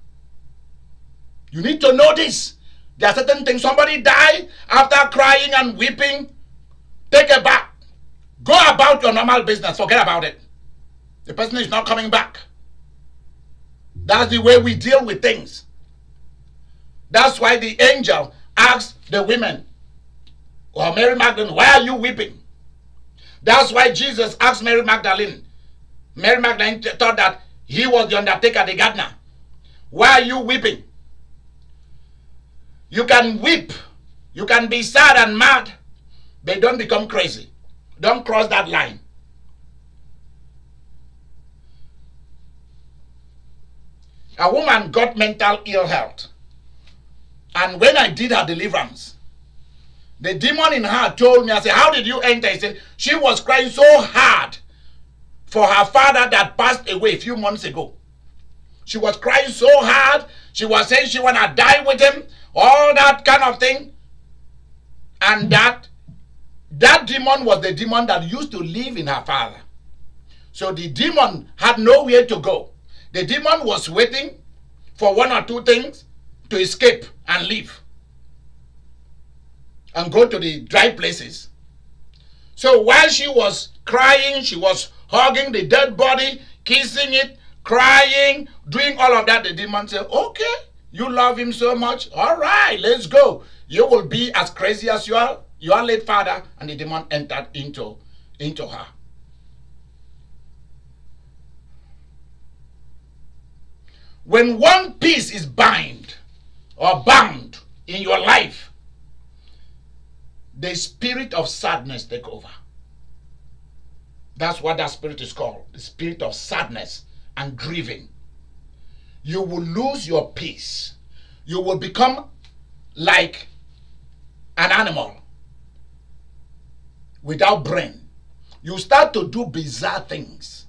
You need to know this. There are certain things. Somebody die after crying and weeping. Take it back. Go about your normal business. Forget about it. The person is not coming back. That's the way we deal with things. That's why the angel asked the women, or Mary Magdalene, why are you weeping? That's why Jesus asked Mary Magdalene. Mary Magdalene thought that he was the undertaker, the gardener. Why are you weeping? You can weep. You can be sad and mad, but don't become crazy. Don't cross that line. a woman got mental ill health. And when I did her deliverance, the demon in her told me, I said, How did you enter? He said, She was crying so hard for her father that passed away a few months ago. She was crying so hard. She was saying she wanna die with him, all that kind of thing. And that that demon was the demon that used to live in her father. So the demon had nowhere to go. The demon was waiting for one or two things to escape and leave. And go to the dry places. So while she was crying, she was hugging the dead body, kissing it, crying, doing all of that. The demon said, Okay, you love him so much. All right, let's go. You will be as crazy as you your, your late father. And the demon entered into, into her. When one piece is bind or bound in your life, the spirit of sadness take over. That's what that spirit is called. The spirit of sadness and grieving. You will lose your peace. You will become like an animal without brain. You start to do bizarre things.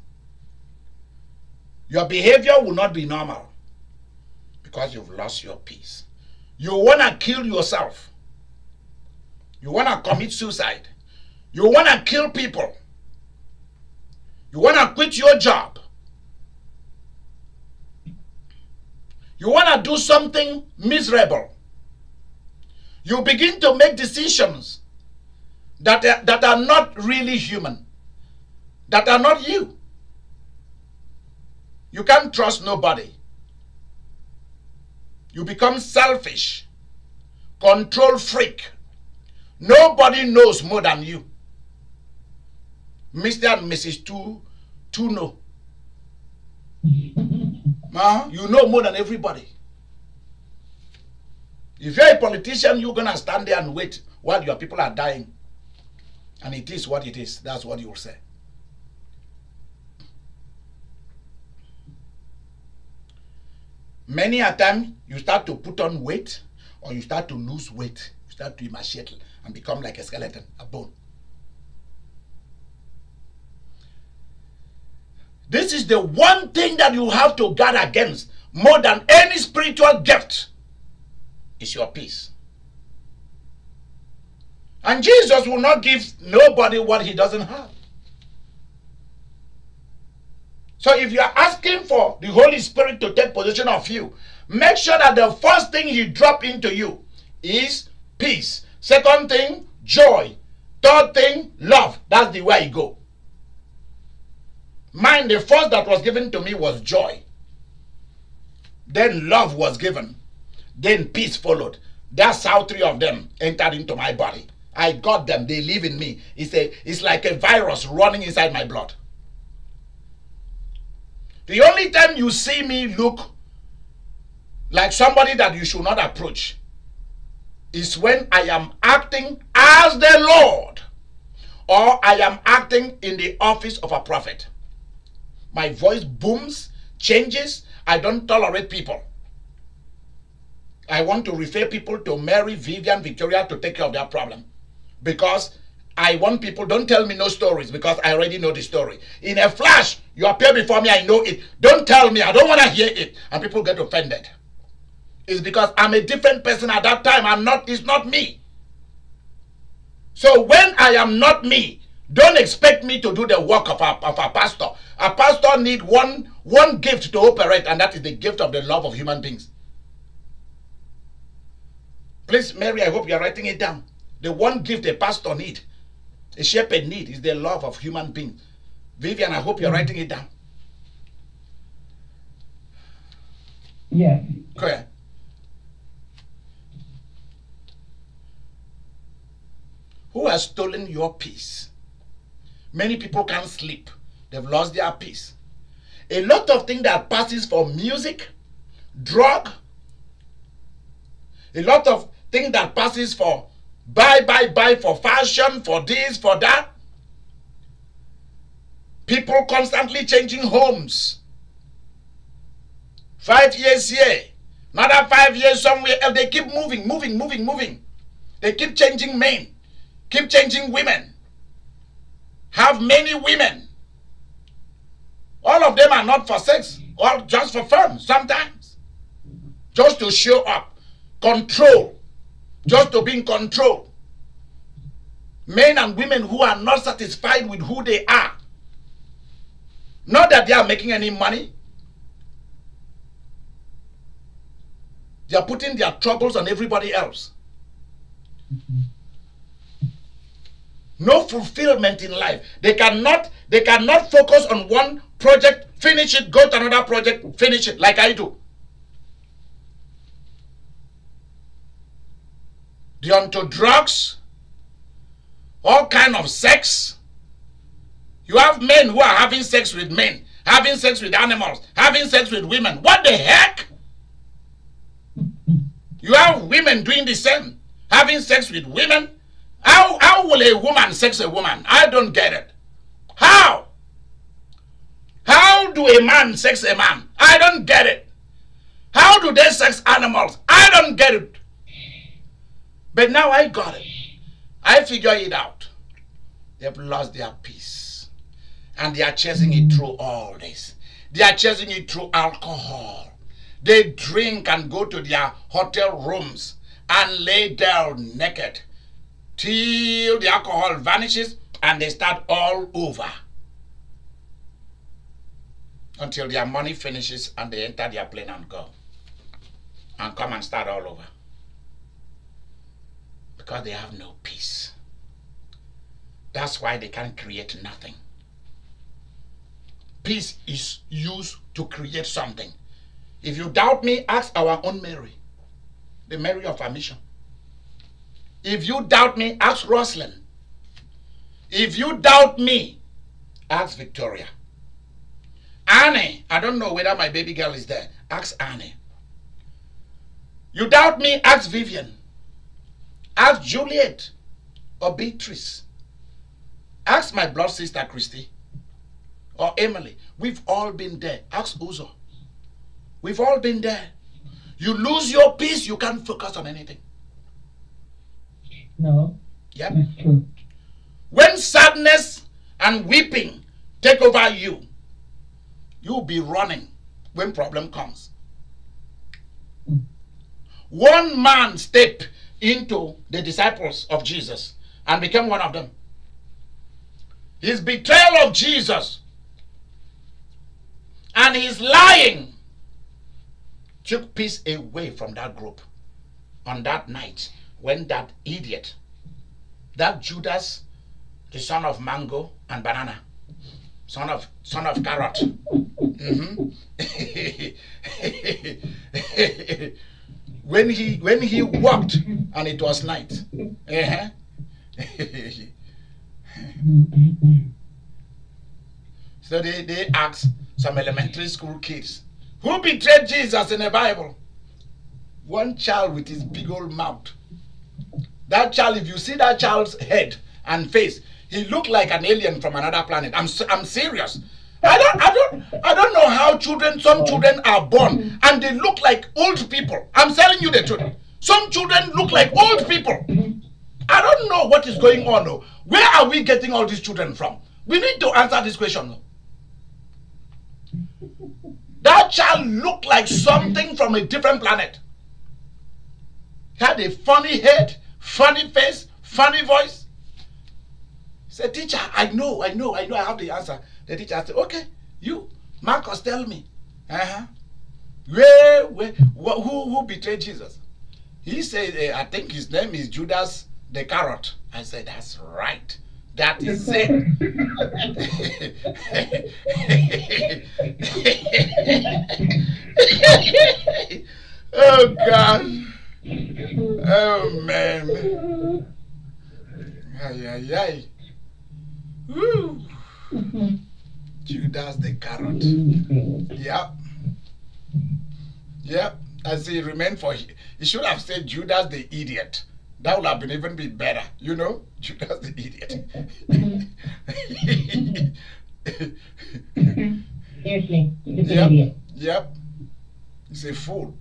Your behavior will not be normal because you've lost your peace. You want to kill yourself. You want to commit suicide. You want to kill people. You want to quit your job. You want to do something miserable. You begin to make decisions that are, that are not really human, that are not you. You can't trust nobody. You become selfish, control freak. Nobody knows more than you. Mr. and Mrs. Two, two know. uh, you know more than everybody. If you're a politician, you're gonna stand there and wait while your people are dying. And it is what it is. That's what you'll say. Many a time you start to put on weight or you start to lose weight. You start to emaciate and become like a skeleton, a bone. This is the one thing that you have to guard against more than any spiritual gift is your peace. And Jesus will not give nobody what he doesn't have. So if you are asking for the Holy Spirit to take possession of you, make sure that the first thing he drop into you is peace. Second thing, joy. Third thing, love. That's the way you go. Mine, the first that was given to me was joy. Then love was given. Then peace followed. That's how three of them entered into my body. I got them. They live in me. It's, a, it's like a virus running inside my blood. The only time you see me look like somebody that you should not approach is when I am acting as the Lord or I am acting in the office of a prophet. My voice booms, changes. I don't tolerate people. I want to refer people to Mary, Vivian, Victoria to take care of their problem. Because I want people, don't tell me no stories because I already know the story. In a flash, you appear before me, I know it. Don't tell me, I don't want to hear it. And people get offended. It's because I'm a different person at that time. I'm not, it's not me. So when I am not me, don't expect me to do the work of a, of a pastor. A pastor need one, one gift to operate, and that is the gift of the love of human beings. Please, Mary, I hope you're writing it down. The one gift a pastor need a shepherd need is the love of human beings. Vivian, I hope you're mm. writing it down.
Yeah.
Go ahead. Who has stolen your peace? Many people can't sleep. They've lost their peace. A lot of things that passes for music, drug, a lot of things that passes for Buy, buy, buy for fashion, for this, for that. People constantly changing homes. Five years here, another five years somewhere else. They keep moving, moving, moving, moving. They keep changing men, keep changing women. Have many women. All of them are not for sex, or just for fun sometimes. Just to show up, control just to be in control. Men and women who are not satisfied with who they are. Not that they are making any money. They are putting their troubles on everybody else. Mm -hmm. No fulfillment in life. They cannot they cannot focus on one project, finish it, go to another project, finish it like I do. They're onto drugs, all kind of sex. You have men who are having sex with men, having sex with animals, having sex with women. What the heck? You have women doing the same, having sex with women. How, how will a woman sex a woman? I don't get it. How? How do a man sex a man? I don't get it. How do they sex animals? I don't get it. But now I got it. I figure it out. They've lost their peace. And they are chasing it through all this. They are chasing it through alcohol. They drink and go to their hotel rooms and lay down naked till the alcohol vanishes and they start all over until their money finishes and they enter their plane and go and come and start all over because they have no peace. That's why they can't create nothing. Peace is used to create something. If you doubt me, ask our own Mary, the Mary of our mission. If you doubt me, ask Rosalind. If you doubt me, ask Victoria. Annie, I don't know whether my baby girl is there. Ask Annie. You doubt me, ask Vivian. Ask Juliet or Beatrice. Ask my blood sister Christy or Emily. We've all been there. Ask Uzo. We've all been there. You lose your peace, you can't focus on anything.
No.
Yep.
That's true.
When sadness and weeping take over you, you'll be running when problem comes. One man stepped into the disciples of Jesus and became one of them. His betrayal of Jesus and his lying took peace away from that group on that night when that idiot, that Judas, the son of mango and banana, son of son of carrot, mhm, (laughs) when he when he walked and it was night, uh-huh, (laughs) so they they asked some elementary school kids who betrayed Jesus in the Bible. One child with his big old mouth. That child, if you see that child's head and face, he looked like an alien from another planet. I'm I'm serious. I don't I don't I don't know how children some children are born and they look like old people. I'm telling you the truth. Some children look like old people. I don't know what is going on. Where are we getting all these children from? We need to answer this question. That child looked like something from a different planet. Had a funny head, funny face, funny voice. Said, teacher, I know, I know, I know, I have the answer. The teacher said, okay, you, Marcus, tell me. Uh-huh. Where, where, wh- who, who betrayed Jesus? He said, eh, I think his name is Judas the Carrot. I said, that's right. That is it. (laughs) (laughs) oh God. Oh man. Ay ay ay. Woo. Judas the carrot. Yep. Yep. I say remain for he he should have said Judas the idiot. That would have been even be better, you know? (laughs) Judas the idiot.
Seriously,
yep.
idiot.
Yep. He's a fool.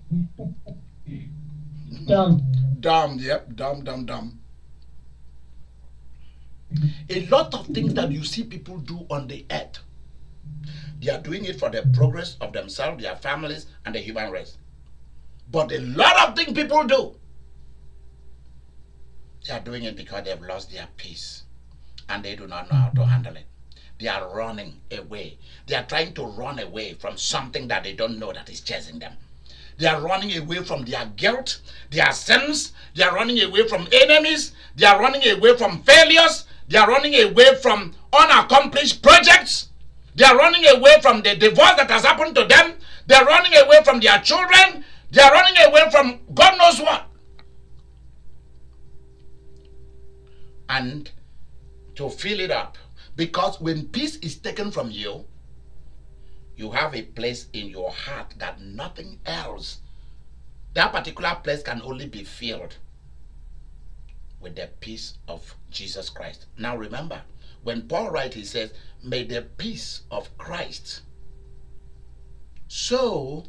Dumb.
Dumb, yep, dumb, dumb, dumb. A lot of things that you see people do on the earth, they are doing it for the progress of themselves, their families, and the human race. But a lot of things people do, they are doing it because they've lost their peace and they do not know how to handle it. They are running away. They are trying to run away from something that they don't know that is chasing them. They are running away from their guilt, their sins. They are running away from enemies. They are running away from failures. They are running away from unaccomplished projects. They are running away from the divorce that has happened to them. They are running away from their children. They are running away from God knows what. And to fill it up, because when peace is taken from you, you have a place in your heart that nothing else, that particular place can only be filled with the peace of Jesus Christ. Now remember, when Paul writes, he says, May the peace of Christ. So,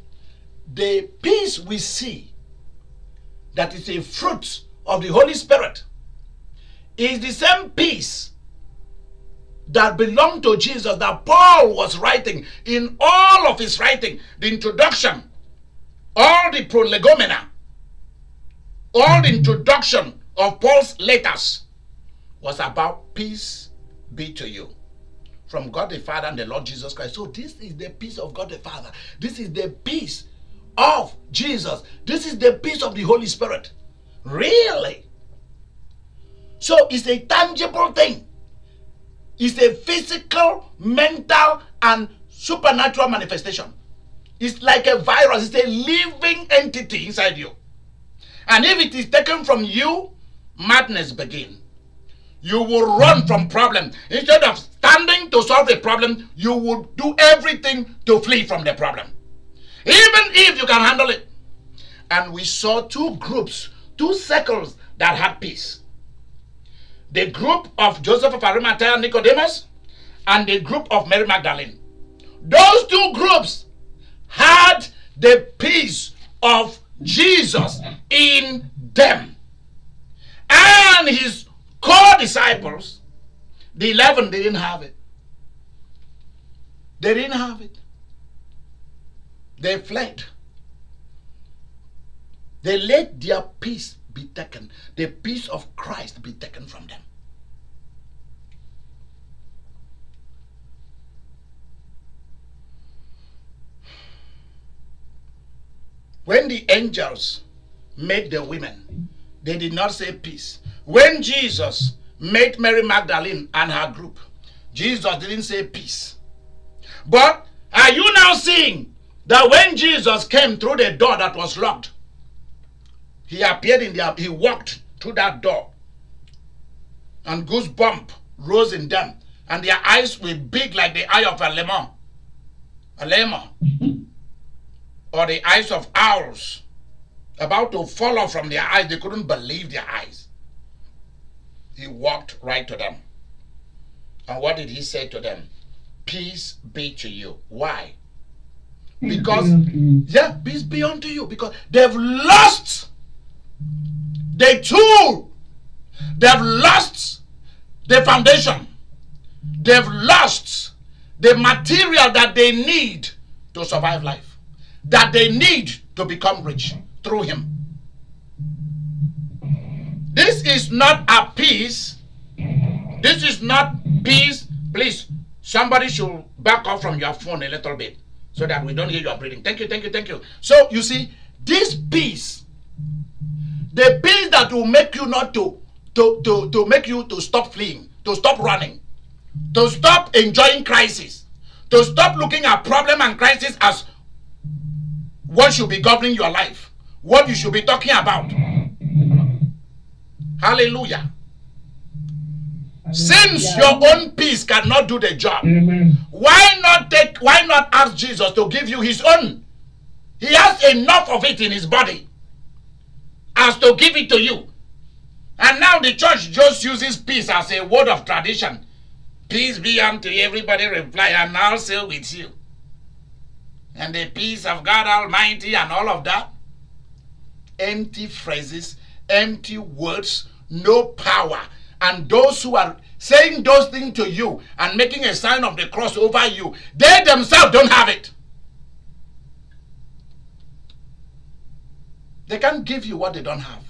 the peace we see that is a fruit of the Holy Spirit is the same peace that belonged to Jesus that Paul was writing in all of his writing, the introduction, all the prolegomena, all the introduction of Paul's letters was about peace be to you from God the Father and the Lord Jesus Christ. So this is the peace of God the Father. This is the peace of Jesus. This is the peace of the Holy Spirit. Really? So it's a tangible thing. It's a physical, mental, and supernatural manifestation. It's like a virus. It's a living entity inside you. And if it is taken from you, madness begin. You will run from problem. Instead of standing to solve a problem, you will do everything to flee from the problem. Even if you can handle it. And we saw two groups, two circles that had peace the group of Joseph of Arimathea and Nicodemus, and the group of Mary Magdalene. Those two groups had the peace of Jesus in them. And his core disciples, the 11, they didn't have it. They didn't have it. They fled. They let their peace be taken, the peace of Christ be taken from them. When the angels made the women, they did not say peace. When Jesus made Mary Magdalene and her group, Jesus didn't say peace. But are you now seeing that when Jesus came through the door that was locked, he appeared in the, he walked through that door. And goosebump rose in them. And their eyes were big like the eye of a lemon. A lemon. (laughs) or the eyes of owls. About to fall off from their eyes. They couldn't believe their eyes. He walked right to them. And what did he say to them? Peace be to you. Why? Because, yeah, peace be unto you. Because they've lost the too, They've lost the foundation. They've lost the material that they need to survive life, that they need to become rich through Him. This is not a peace. This is not peace. Please, somebody should back off from your phone a little bit so that we don't hear your breathing. Thank you, thank you, thank you. So, you see, this peace the peace that will make you not to, to, to, to make you to stop fleeing, to stop running, to stop enjoying crisis, to stop looking at problem and crisis as what should be governing your life, what you should be talking about. Hallelujah. Since your own peace cannot do the job,
Amen.
why not take why not ask Jesus to give you his own? He has enough of it in his body as to give it to you. And now the church just uses peace as a word of tradition. Peace be unto. Everybody reply, and I'll also with you. And the peace of God Almighty and all of that. Empty phrases, empty words, no power. And those who are saying those things to you and making a sign of the cross over you, they themselves don't have it. They can't give you what they don't have.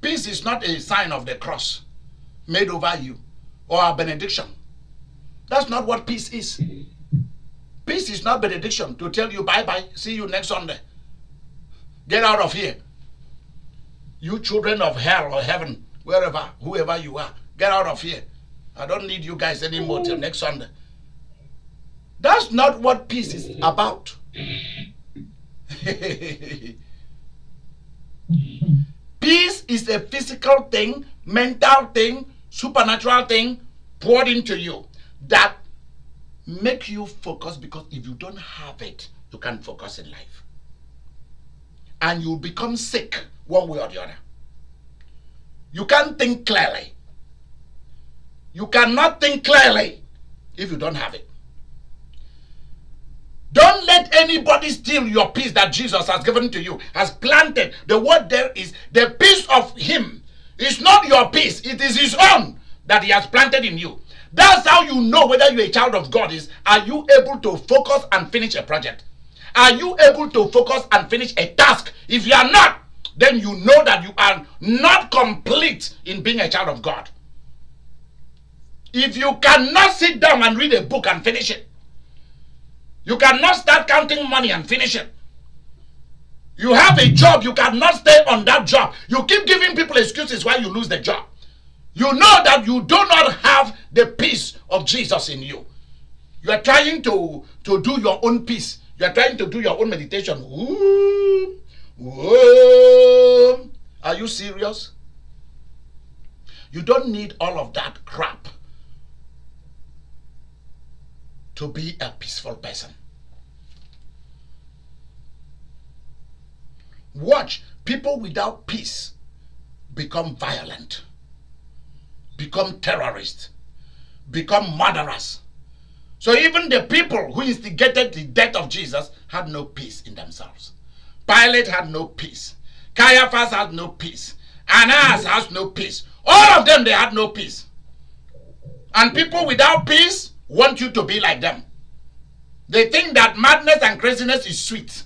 Peace is not a sign of the cross made over you or a benediction. That's not what peace is. Peace is not benediction to tell you bye bye, see you next Sunday. Get out of here. You children of hell or heaven, wherever, whoever you are, Get out of here. I don't need you guys anymore till next Sunday. That's not what peace is about. (laughs) peace is a physical thing, mental thing, supernatural thing poured into you that make you focus because if you don't have it, you can't focus in life. And you become sick one way or the other. You can't think clearly. You cannot think clearly if you don't have it. Don't let anybody steal your peace that Jesus has given to you, has planted. The word there is the peace of Him. It's not your peace, it is His own that He has planted in you. That's how you know whether you're a child of God is are you able to focus and finish a project? Are you able to focus and finish a task? If you are not, then you know that you are not complete in being a child of God. If you cannot sit down and read a book and finish it, you cannot start counting money and finish it. You have a job, you cannot stay on that job. You keep giving people excuses why you lose the job. You know that you do not have the peace of Jesus in you. You are trying to, to do your own peace. You are trying to do your own meditation. Ooh, whoa. Are you serious? You don't need all of that crap to be a peaceful person. Watch people without peace become violent, become terrorists, become murderers. So even the people who instigated the death of Jesus had no peace in themselves. Pilate had no peace. Caiaphas had no peace. Annas has no peace. All of them, they had no peace. And people without peace want you to be like them. They think that madness and craziness is sweet.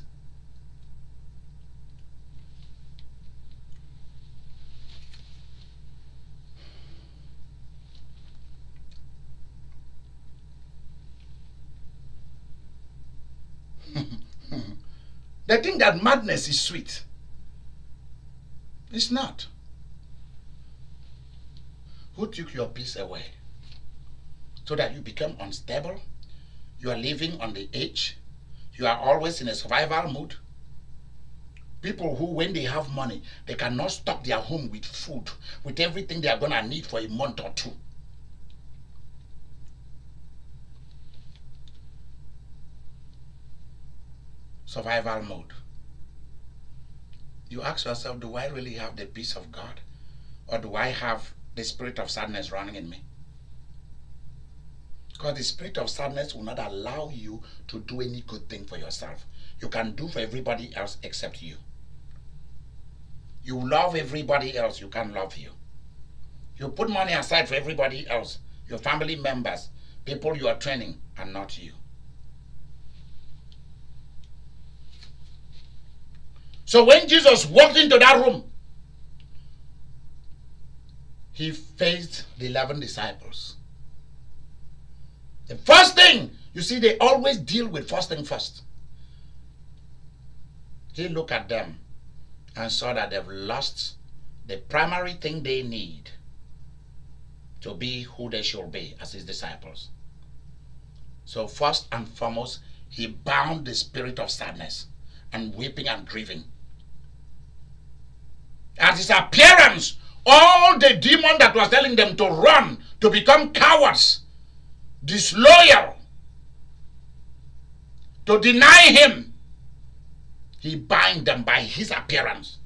(laughs) they think that madness is sweet. It's not. Who took your peace away? So that you become unstable. You are living on the edge. You are always in a survival mood. People who, when they have money, they cannot stock their home with food, with everything they are going to need for a month or two. Survival mode. You ask yourself, do I really have the peace of God? Or do I have the spirit of sadness running in me? Because the spirit of sadness will not allow you to do any good thing for yourself. You can do for everybody else except you. You love everybody else, you can't love you. You put money aside for everybody else, your family members, people you are training, and not you. So when Jesus walked into that room, he faced the 11 disciples. The first thing, you see, they always deal with first thing first. He looked at them and saw that they've lost the primary thing they need to be who they should be as his disciples. So first and foremost, he bound the spirit of sadness and weeping and grieving. At his appearance, all the demon that was telling them to run, to become cowards, disloyal, to deny him, he bind them by his appearance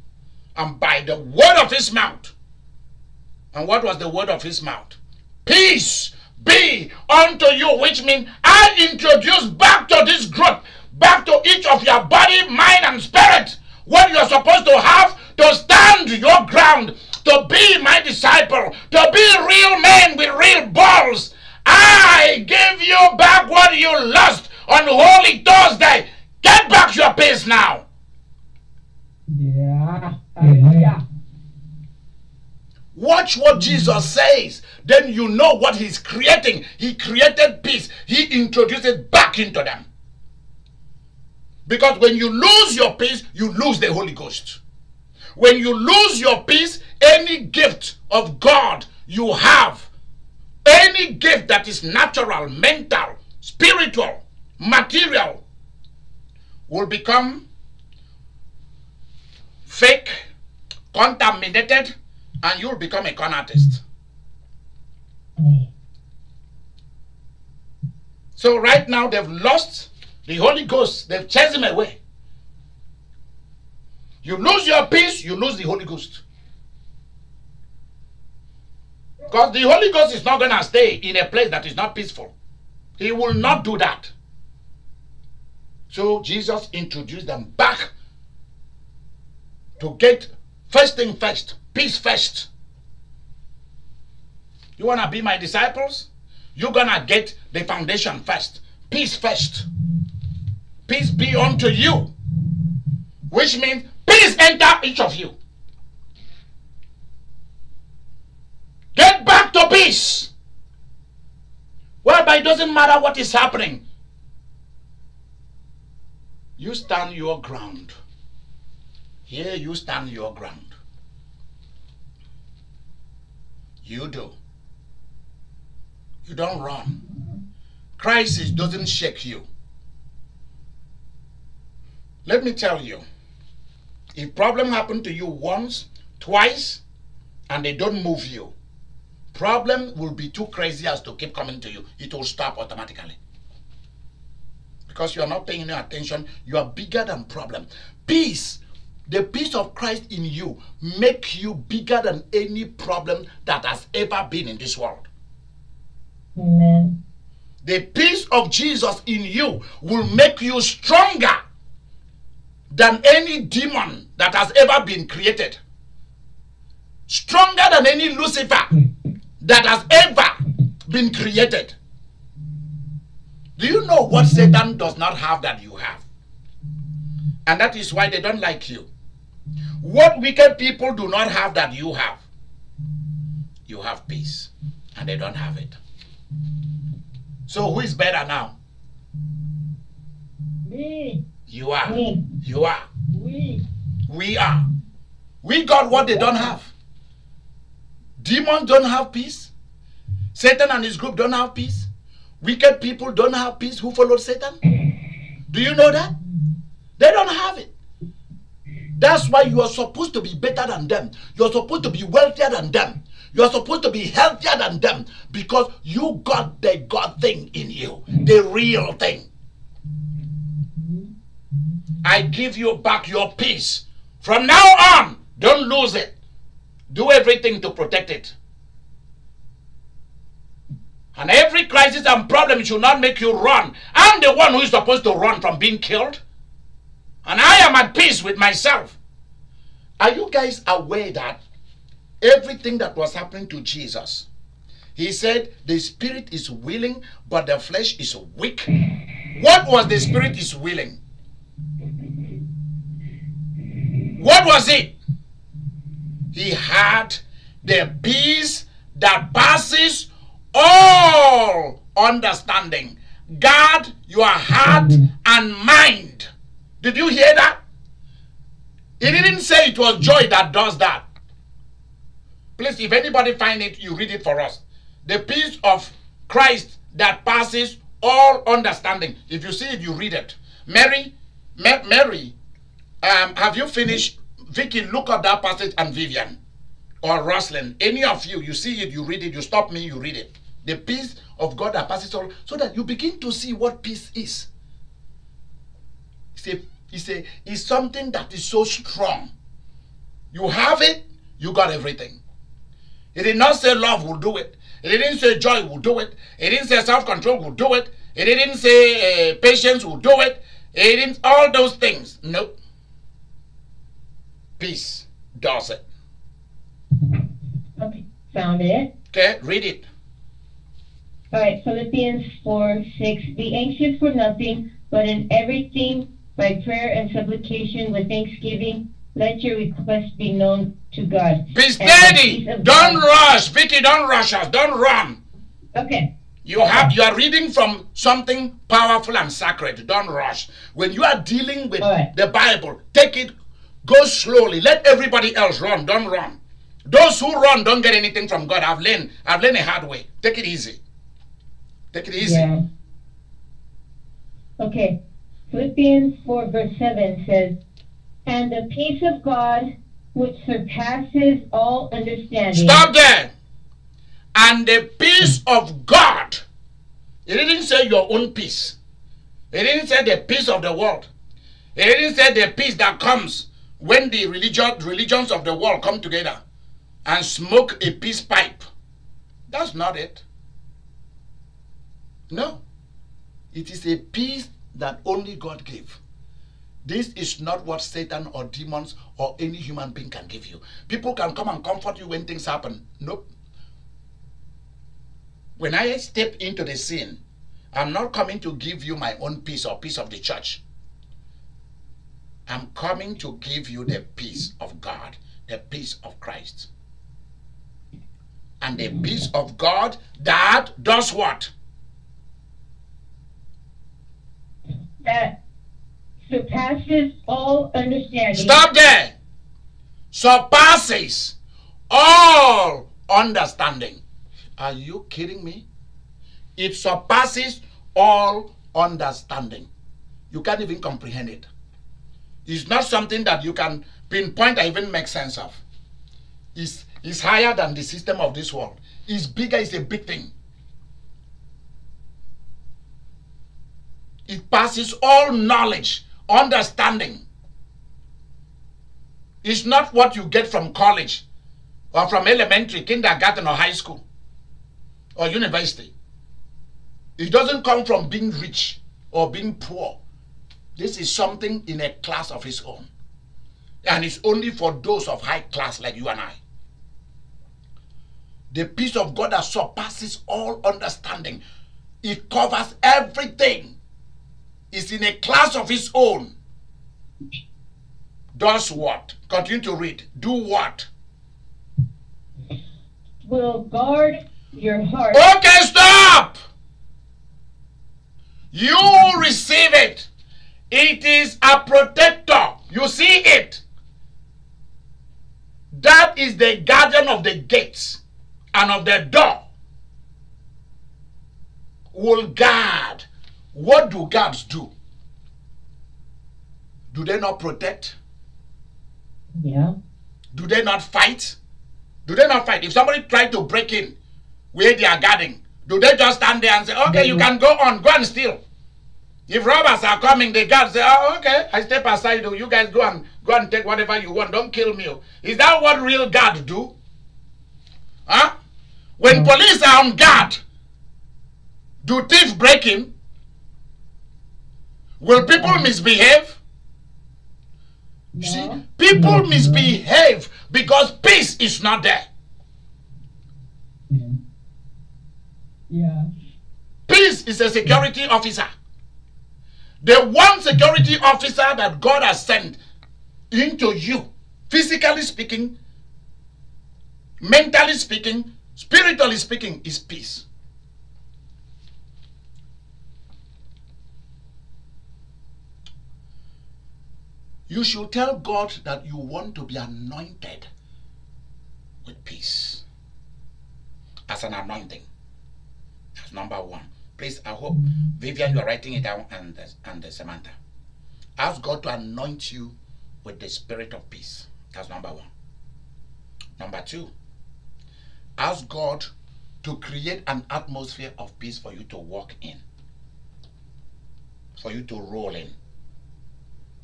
and by the word of his mouth. And what was the word of his mouth? Peace be unto you, which means I introduce back to this group, back to each of your body, mind, and spirit, what you're supposed to have to stand your ground, to be my disciple, to be real men with real balls, I give you back what you lost on Holy Thursday. Get back your peace now.
Yeah. Yeah.
Watch what Jesus says. Then you know what he's creating. He created peace. He introduced it back into them. Because when you lose your peace, you lose the Holy Ghost. When you lose your peace, any gift of God you have any gift that is natural, mental, spiritual, material, will become fake, contaminated, and you'll become a con artist. So right now they've lost the Holy Ghost. They've chased him away. You lose your peace, you lose the Holy Ghost. Because the Holy Ghost is not going to stay in a place that is not peaceful. He will not do that. So Jesus introduced them back to get first thing first, peace first. You want to be my disciples? You're going to get the foundation first, peace first. Peace be unto you, which means peace enter each of you. Get back to peace. Whereby it doesn't matter what is happening. You stand your ground. Here you stand your ground. You do. You don't run. Crisis doesn't shake you. Let me tell you, if problem happen to you once, twice, and they don't move you, problem will be too crazy as to keep coming to you. It will stop automatically. Because you are not paying any attention, you are bigger than problem. Peace, the peace of Christ in you, make you bigger than any problem that has ever been in this world.
Amen.
The peace of Jesus in you will make you stronger than any demon that has ever been created. Stronger than any Lucifer hmm. That has ever been created. Do you know what Satan does not have that you have? And that is why they don't like you. What wicked people do not have that you have? You have peace, and they don't have it. So who is better now?
Me,
You are.
Me.
You are.
we,
We are. We got what they don't have. Demons don't have peace. Satan and his group don't have peace. Wicked people don't have peace who follow Satan. Do you know that? They don't have it. That's why you are supposed to be better than them. You're supposed to be wealthier than them. You're supposed to be healthier than them because you got the God thing in you, the real thing. I give you back your peace. From now on, don't lose it. Do everything to protect it. And every crisis and problem should not make you run. I'm the one who is supposed to run from being killed. And I am at peace with myself. Are you guys aware that everything that was happening to Jesus, he said the spirit is willing, but the flesh is weak? What was the spirit is willing? What was it? He had the peace that passes all understanding. Guard your heart and mind. Did you hear that? He didn't say it was joy that does that. Please, if anybody find it, you read it for us. The peace of Christ that passes all understanding. If you see it, you read it. Mary, Ma- Mary, um, have you finished? Vicky, look up that passage and Vivian or Roslyn. Any of you, you see it, you read it, you stop me, you read it. The peace of God that passes all, so that you begin to see what peace is. It's a, it's a, it's something that is so strong. You have it, you got everything. It did not say love will do it. It didn't say joy will do it. It didn't say self-control will do it. It didn't say uh, patience will do it. It didn't all those things. Nope. Peace does it.
Okay, found it.
Okay, read it.
All right, Philippians 4 6. Be anxious for nothing, but in everything by prayer and supplication with thanksgiving, let your requests be known to God.
Be steady. Don't
God-
rush. Vicky, don't rush us. Don't run.
Okay,
You have you are reading from something powerful and sacred. Don't rush. When you are dealing with
Alright.
the Bible, take it, go slowly. Let everybody else run. Don't run. Those who run don't get anything from God. I've learned. I've learned a hard way. Take it easy. Take it easy.
Yeah. Okay. Philippians 4 verse 7 says, And the peace of God which surpasses all understanding.
Stop there. And the peace of God. It didn't say your own peace. It didn't say the peace of the world. It didn't say the peace that comes when the religion, religions of the world come together and smoke a peace pipe. That's not it. No. It is a peace that only God gave. This is not what Satan or demons or any human being can give you. People can come and comfort you when things happen. Nope. When I step into the scene, I'm not coming to give you my own peace or peace of the church. I'm coming to give you the peace of God, the peace of Christ. And the peace of God that does what?
that surpasses all understanding.
Stop there. Surpasses all understanding. Are you kidding me? It surpasses all understanding. You can't even comprehend it. It's not something that you can pinpoint or even make sense of. It's, it's higher than the system of this world. It's bigger, it's a big thing. It passes all knowledge, understanding. It's not what you get from college or from elementary, kindergarten, or high school or university. It doesn't come from being rich or being poor. This is something in a class of its own. And it's only for those of high class like you and I. The peace of God that surpasses all understanding. It covers everything. It's in a class of its own. Does what? Continue to read. Do what?
Will guard your heart.
Okay, stop! You receive it. It is a protector. You see it. That is the guardian of the gates and of the door. Will guard. What do guards do? Do they not protect?
Yeah.
Do they not fight? Do they not fight? If somebody tried to break in where they are guarding, do they just stand there and say, okay, you can go on, go and steal? If robbers are coming, the guards say, oh, okay, I step aside, you guys go and go and take whatever you want, don't kill me. Is that what real guards do? Huh? When hmm. police are on guard, do thieves break in? Will people hmm. misbehave?
No.
See, people hmm. misbehave because peace is not there.
Yeah. Yeah.
Peace is a security officer. The one security officer that God has sent into you, physically speaking, mentally speaking, spiritually speaking, is peace. You should tell God that you want to be anointed with peace as an anointing. That's number one. Please, I hope Vivian, you are writing it down, and and Samantha. Ask God to anoint you with the spirit of peace. That's number one. Number two, ask God to create an atmosphere of peace for you to walk in, for you to roll in,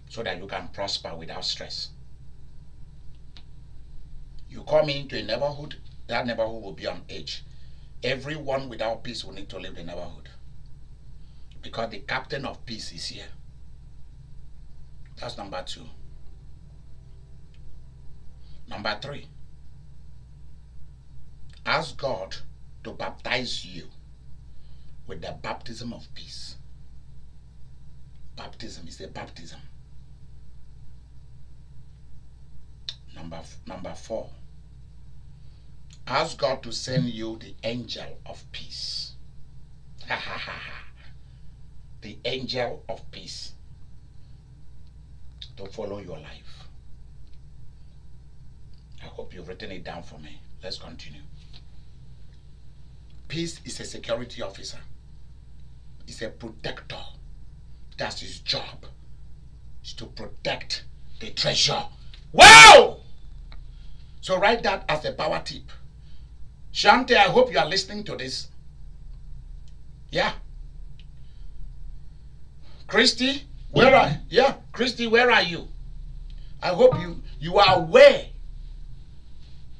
so that you can prosper without stress. You come into a neighborhood, that neighborhood will be on edge. Everyone without peace will need to leave the neighborhood. Because the captain of peace is here. That's number two. Number three, ask God to baptize you with the baptism of peace. Baptism is a baptism. Number, number four, ask God to send you the angel of peace. Ha ha ha ha. The angel of peace to follow your life. I hope you've written it down for me. Let's continue. Peace is a security officer. He's a protector. That's his job. Is to protect the treasure. Wow! So write that as a power tip. Shante, I hope you are listening to this. Yeah. Christy, where are yeah, Christy, where are you? I hope you you are aware.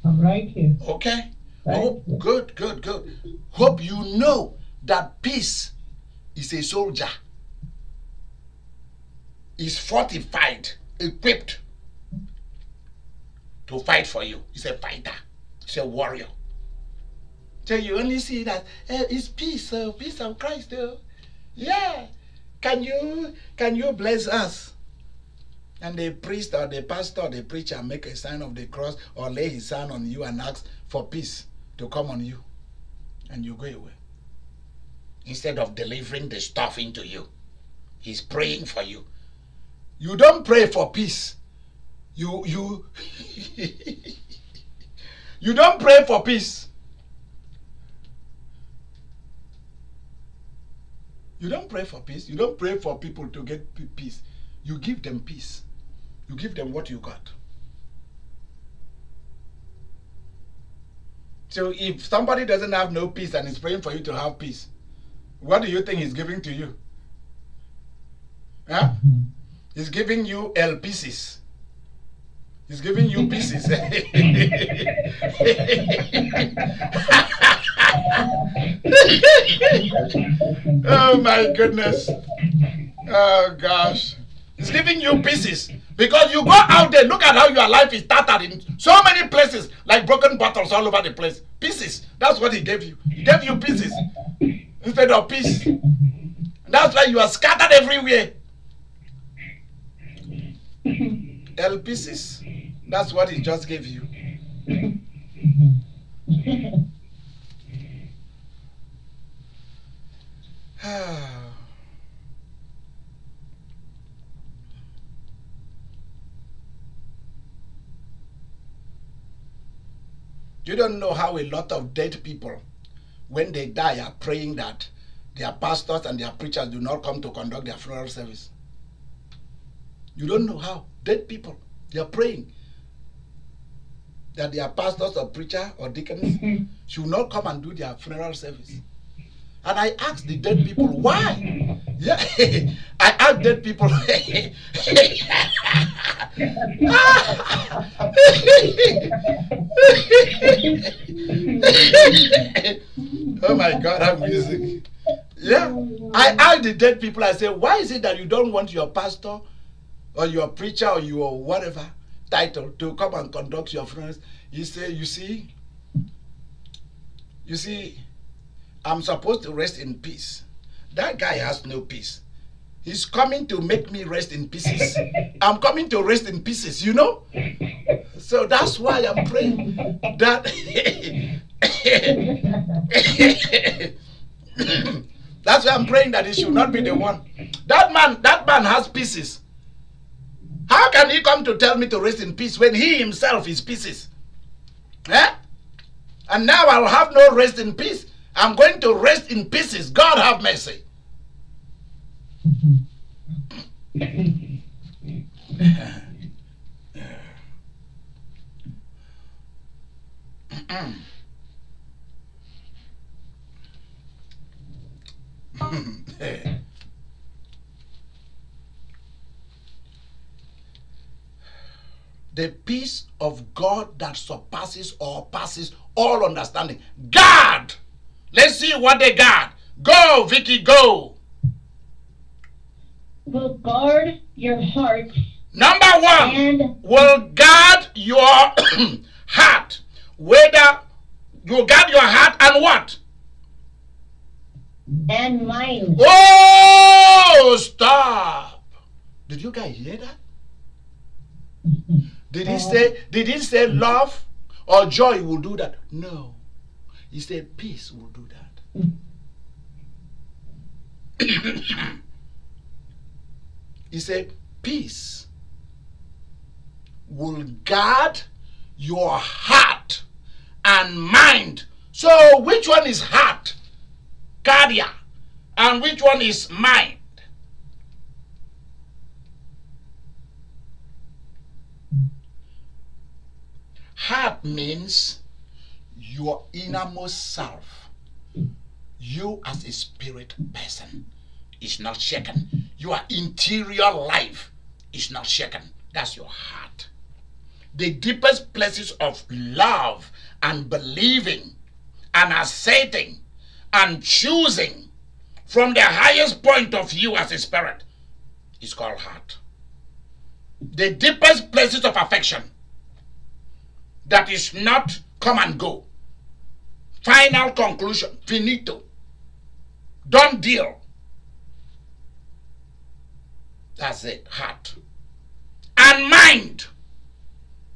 I'm right here.
Okay.
Right.
Oh, good, good, good. Hope you know that peace is a soldier. Is fortified, equipped to fight for you. He's a fighter. He's a warrior. So you only see that eh, it's peace, uh, peace of Christ. Uh. Yeah. Can you can you bless us? And the priest or the pastor or the preacher make a sign of the cross or lay his hand on you and ask for peace to come on you. And you go away. Instead of delivering the stuff into you, he's praying for you. You don't pray for peace. You you (laughs) you don't pray for peace. You don't pray for peace. You don't pray for people to get peace. You give them peace. You give them what you got. So if somebody doesn't have no peace and is praying for you to have peace, what do you think he's giving to you? Huh? Mm-hmm. He's giving you L pieces. He's giving you pieces. (laughs) oh my goodness. Oh gosh. He's giving you pieces. Because you go out there, look at how your life is tattered in so many places, like broken bottles all over the place. Pieces. That's what he gave you. He gave you pieces instead of peace. That's why you are scattered everywhere. L pieces. That's what he just gave you. (sighs) you don't know how a lot of dead people, when they die, are praying that their pastors and their preachers do not come to conduct their funeral service. You don't know how. Dead people, they are praying that their pastors or preacher or deacons (laughs) should not come and do their funeral service. And I asked the dead people, why? Yeah, (laughs) I asked dead people. (laughs) oh my God, I'm music. Yeah, I asked the dead people, I said, why is it that you don't want your pastor or your preacher or your whatever title to come and conduct your funerals? You say, you see, you see, I'm supposed to rest in peace. That guy has no peace. He's coming to make me rest in pieces. I'm coming to rest in pieces, you know? So that's why I'm praying that That's why I'm praying that he should not be the one. That man, that man has pieces. How can he come to tell me to rest in peace when he himself is pieces? Eh? And now I'll have no rest in peace. I'm going to rest in pieces. God have mercy. (laughs) the peace of God that surpasses or passes all understanding. God! Let's see what they got. Go, Vicky, go.
Will guard your heart
Number one
and
will guard your (clears throat) heart. Whether you guard your heart and what?
and mind.
Oh, stop. Did you guys hear that? (laughs) Did he say, did he say love or joy will do that? No. He said peace will do that. (coughs) he said peace will guard your heart and mind. So, which one is heart, cardia, and which one is mind? Heart means your innermost self. You as a spirit person is not shaken. Your interior life is not shaken. That's your heart. The deepest places of love and believing and accepting and choosing from the highest point of view as a spirit is called heart. The deepest places of affection that is not come and go. Final conclusion, finito. Done deal. That's it, heart. And mind.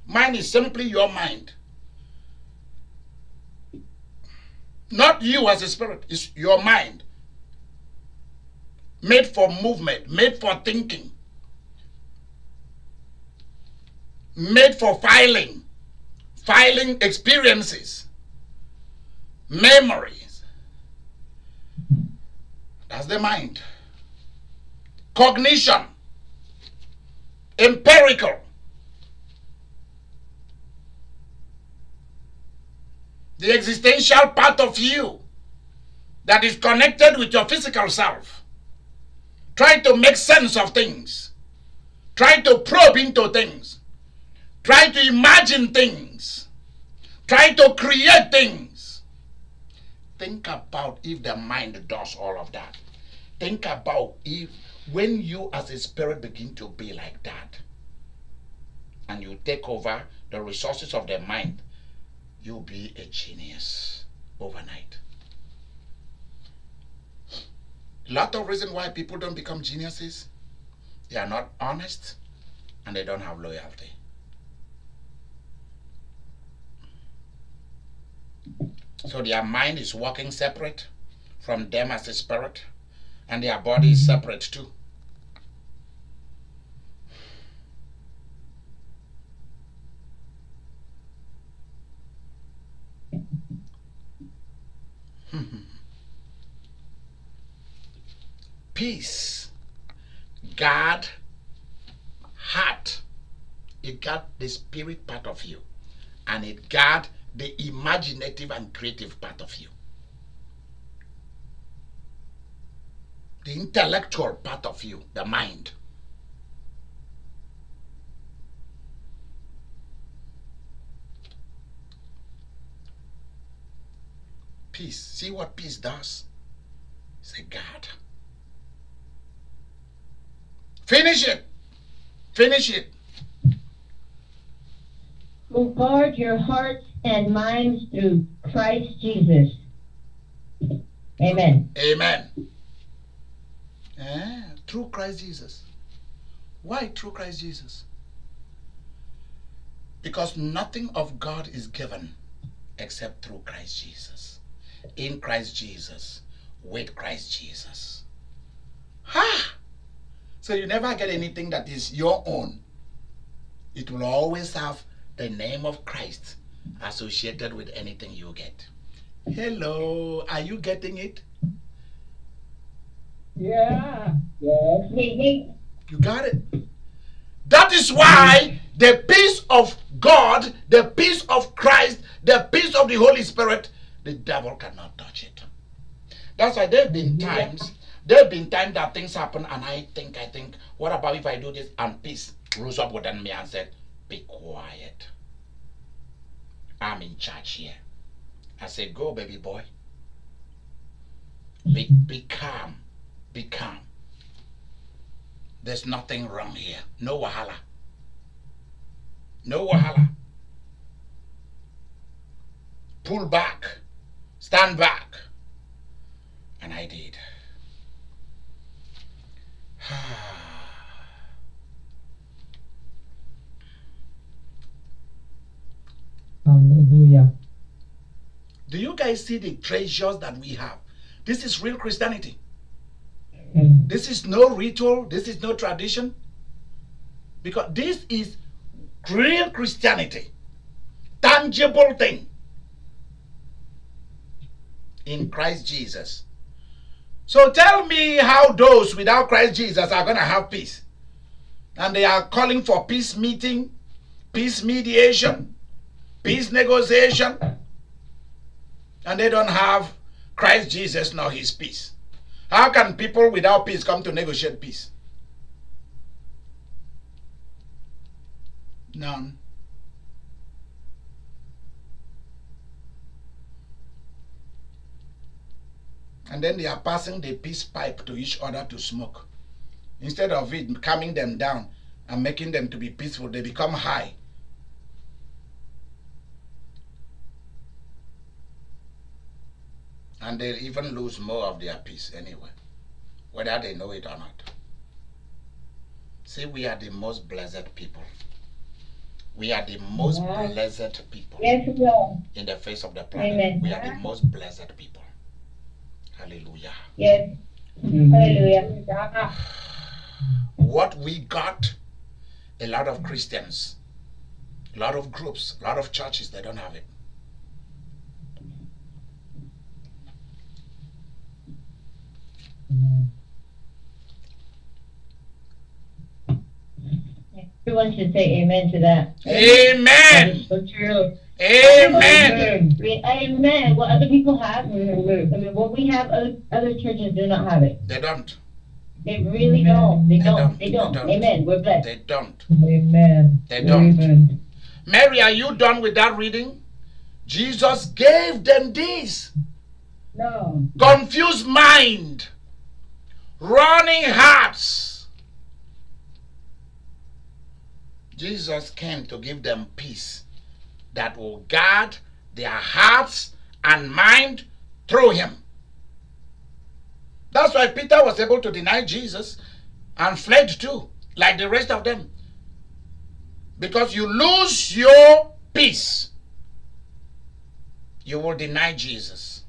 Mind is simply your mind. Not you as a spirit, it's your mind. Made for movement, made for thinking, made for filing, filing experiences, memories. That's the mind. Cognition, empirical. The existential part of you that is connected with your physical self. Try to make sense of things. Try to probe into things. Try to imagine things. Try to create things. Think about if the mind does all of that. Think about if when you as a spirit begin to be like that and you take over the resources of the mind, you'll be a genius overnight. A lot of reason why people don't become geniuses, they are not honest and they don't have loyalty. So their mind is working separate from them as a spirit, and their body is separate too. (laughs) Peace, God, heart, it got the spirit part of you, and it got the imaginative and creative part of you. The intellectual part of you, the mind. Peace. See what peace does? A God. Finish it. Finish it.
will guard your hearts and minds through Christ Jesus. Amen.
Amen. Eh, through Christ Jesus. Why through Christ Jesus? Because nothing of God is given except through Christ Jesus. In Christ Jesus. With Christ Jesus. Ha! So you never get anything that is your own. It will always have the name of Christ associated with anything you get. Hello, are you getting it?
Yeah.
Yes.
You got it. That is why the peace of God, the peace of Christ, the peace of the Holy Spirit, the devil cannot touch it. That's why there have been times, there have been times that things happen, and I think, I think, what about if I do this? And peace rose up within me and said, Be quiet. I'm in charge here. I said, Go, baby boy. Be, mm-hmm. be calm. Be calm. There's nothing wrong here. No wahala. No wahala. Pull back. Stand back. And I did. (sighs) Ah.
Hallelujah.
Do you guys see the treasures that we have? This is real Christianity.
Mm.
This is no ritual. This is no tradition. Because this is real Christianity. tangible thing in Christ Jesus. So tell me how those without Christ Jesus are going to have peace. And they are calling for peace meeting, peace mediation, peace negotiation. And they don't have Christ Jesus nor his peace. How can people without peace come to negotiate peace? None. And then they are passing the peace pipe to each other to smoke. Instead of it calming them down and making them to be peaceful, they become high. And they even lose more of their peace anyway, whether they know it or not. See, we are the most blessed people. We are the most
Yes.
blessed people
Yes, we are.
in the face of the planet.
Amen.
We are the most blessed people. Hallelujah.
Yes. Hallelujah. (sighs)
What we got, a lot of Christians, a lot of groups, a lot of churches, they don't have it.
Everyone should say amen to that. That
Amen.
is so true.
Amen.
Amen. What other people have, I mean, what we have, other, other churches do not have it.
They don't.
They really
Amen.
don't. They
They
don't.
don't.
They
They
don't.
don't.
Amen. We're blessed.
They don't.
Amen.
They don't.
Amen.
Mary, are you done with that reading? Jesus gave them this
No.
confused mind, running hearts. Jesus came to give them peace that will guard their hearts and mind through him. That's why Peter was able to deny Jesus and fled too, like the rest of them. Because you lose your peace, you will deny Jesus.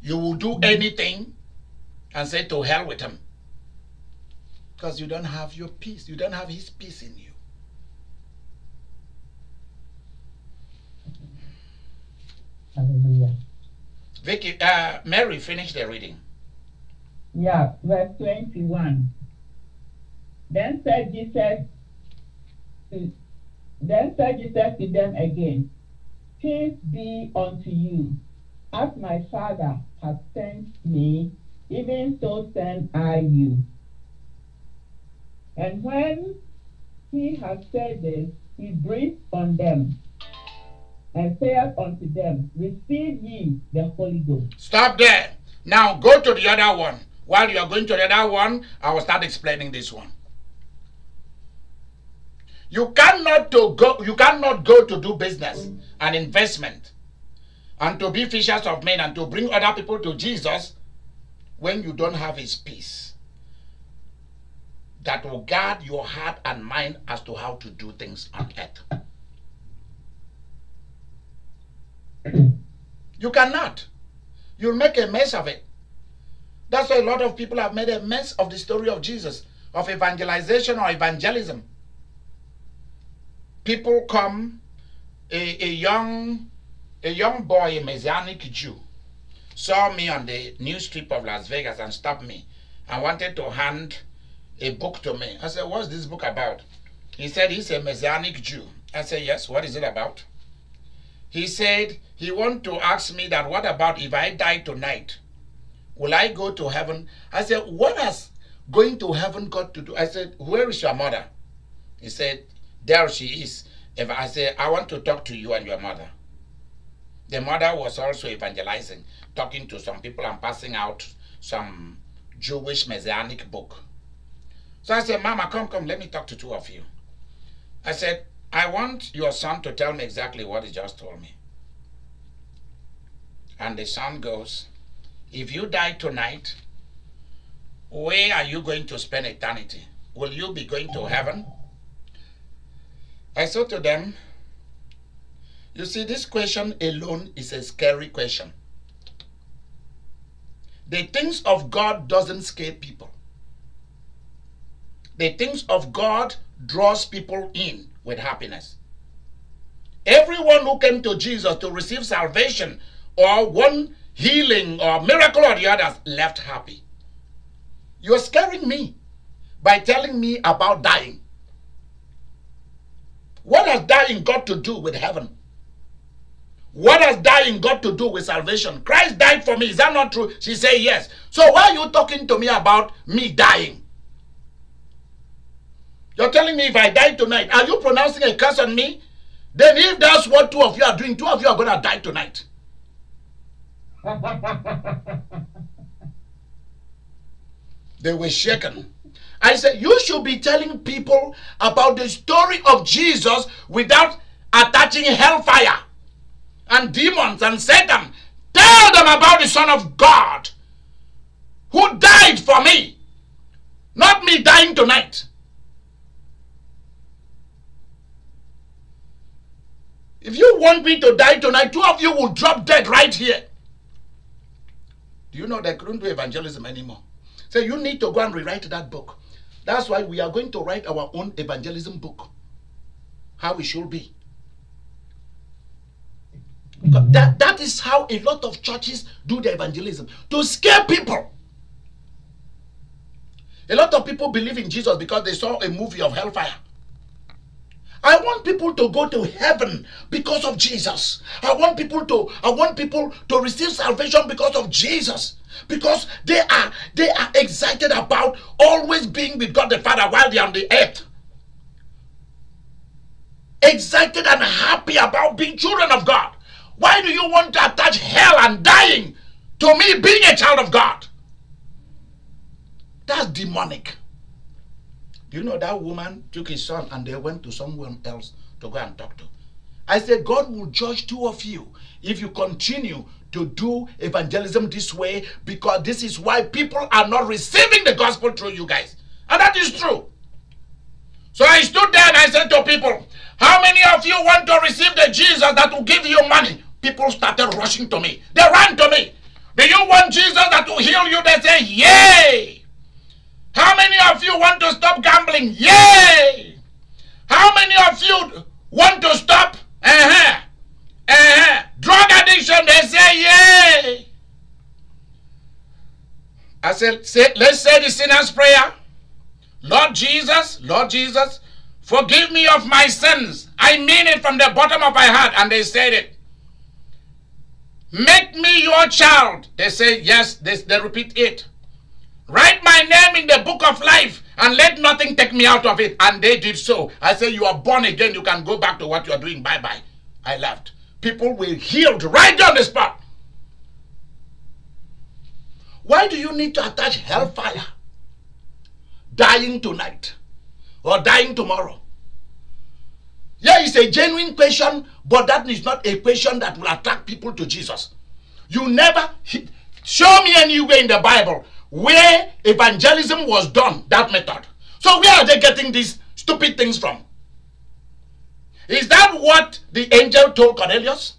You will do mm. anything and say to hell with him. Because you don't have your peace. You don't have his peace in you.
Hallelujah.
Vicky, uh, Mary, finish the reading.
Yeah, verse 21. Then said Jesus to, then said Jesus to them again, Peace be unto you. As my Father has sent me, even so send I you. And when he had said this, he breathed on them and saith unto them, Receive ye the Holy Ghost.
Stop there. Now go to the other one. While you are going to the other one, I will start explaining this one. You cannot to go you cannot go to do business and investment and to be fishers of men and to bring other people to Jesus when you don't have his peace that will guard your heart and mind as to how to do things on earth. You cannot. You'll make a mess of it. That's why a lot of people have made a mess of the story of Jesus, of evangelization or evangelism. People come, a, a young a young boy, a Messianic Jew, saw me on the news strip of Las Vegas and stopped me and wanted to hand a book to me. I said, What's this book about? He said, He's a Messianic Jew. I said, Yes, what is it about? He said, He want to ask me that, What about if I die tonight? Will I go to heaven? I said, What has going to heaven got to do? I said, Where is your mother? He said, There she is. If I said, I want to talk to you and your mother. The mother was also evangelizing, talking to some people and passing out some Jewish messianic book. So I said, Mama, come, come, let me talk to two of you. I said, I want your son to tell me exactly what he just told me. And the son goes, If you die tonight, where are you going to spend eternity? Will you be going to heaven? I said to them, You see, this question alone is a scary question. The things of God doesn't scare people. The things of God draws people in with happiness. everyone who came to Jesus to receive salvation or one healing or miracle or the others left happy. You're scaring me by telling me about dying. What has dying got to do with heaven? What has dying got to do with salvation? Christ died for me. Is that not true? She said yes. So why are you talking to me about me dying? You're telling me if I die tonight, are you pronouncing a curse on me? Then if that's what two of you are doing, two of you are going to die tonight. (laughs) they were shaken. I said, You should be telling people about the story of Jesus without attaching hellfire and demons and Satan. Tell them about the Son of God who died for me, not me dying tonight. If you want me to die tonight, two of you will drop dead right here. Do you know they couldn't do evangelism anymore? So you need to go and rewrite that book. That's why we are going to write our own evangelism book. How it should be. That, that is how a lot of churches do the evangelism to scare people. A lot of people believe in Jesus because they saw a movie of hellfire. I want people to go to heaven because of Jesus. I want people to I want people to receive salvation because of Jesus. Because they are they are excited about always being with God the Father while they are on the earth. Excited and happy about being children of God. Why do you want to attach hell and dying to me being a child of God? That's demonic. Do you know that woman took his son and they went to someone else to go and talk to. I said, God will judge two of you if you continue to do evangelism this way because this is why people are not receiving the gospel through you guys. And that is true. So I stood there and I said to people, How many of you want to receive the Jesus that will give you money? People started rushing to me. They ran to me. Do you want Jesus that will heal you? They say, Yay! How many of you want to stop gambling? Yay! How many of you want to stop? Uh-huh. Uh-huh. Drug addiction, they say yay. I said, say, let's say the sinner's prayer. Lord Jesus, Lord Jesus, forgive me of my sins. I mean it from the bottom of my heart. And they said it. Make me your child. They say yes. They, they repeat it. Write my name in the book of life and let nothing take me out of it. And they did so. I say, You are born again. You can go back to what you are doing. Bye bye. I left. People were healed right on the spot. Why do you need to attach hellfire? Dying tonight or dying tomorrow. Yeah, it's a genuine question, but that is not a question that will attract people to Jesus. You never show me anywhere in the Bible where evangelism was done, that method. So where are they getting these stupid things from? Is that what the angel told Cornelius?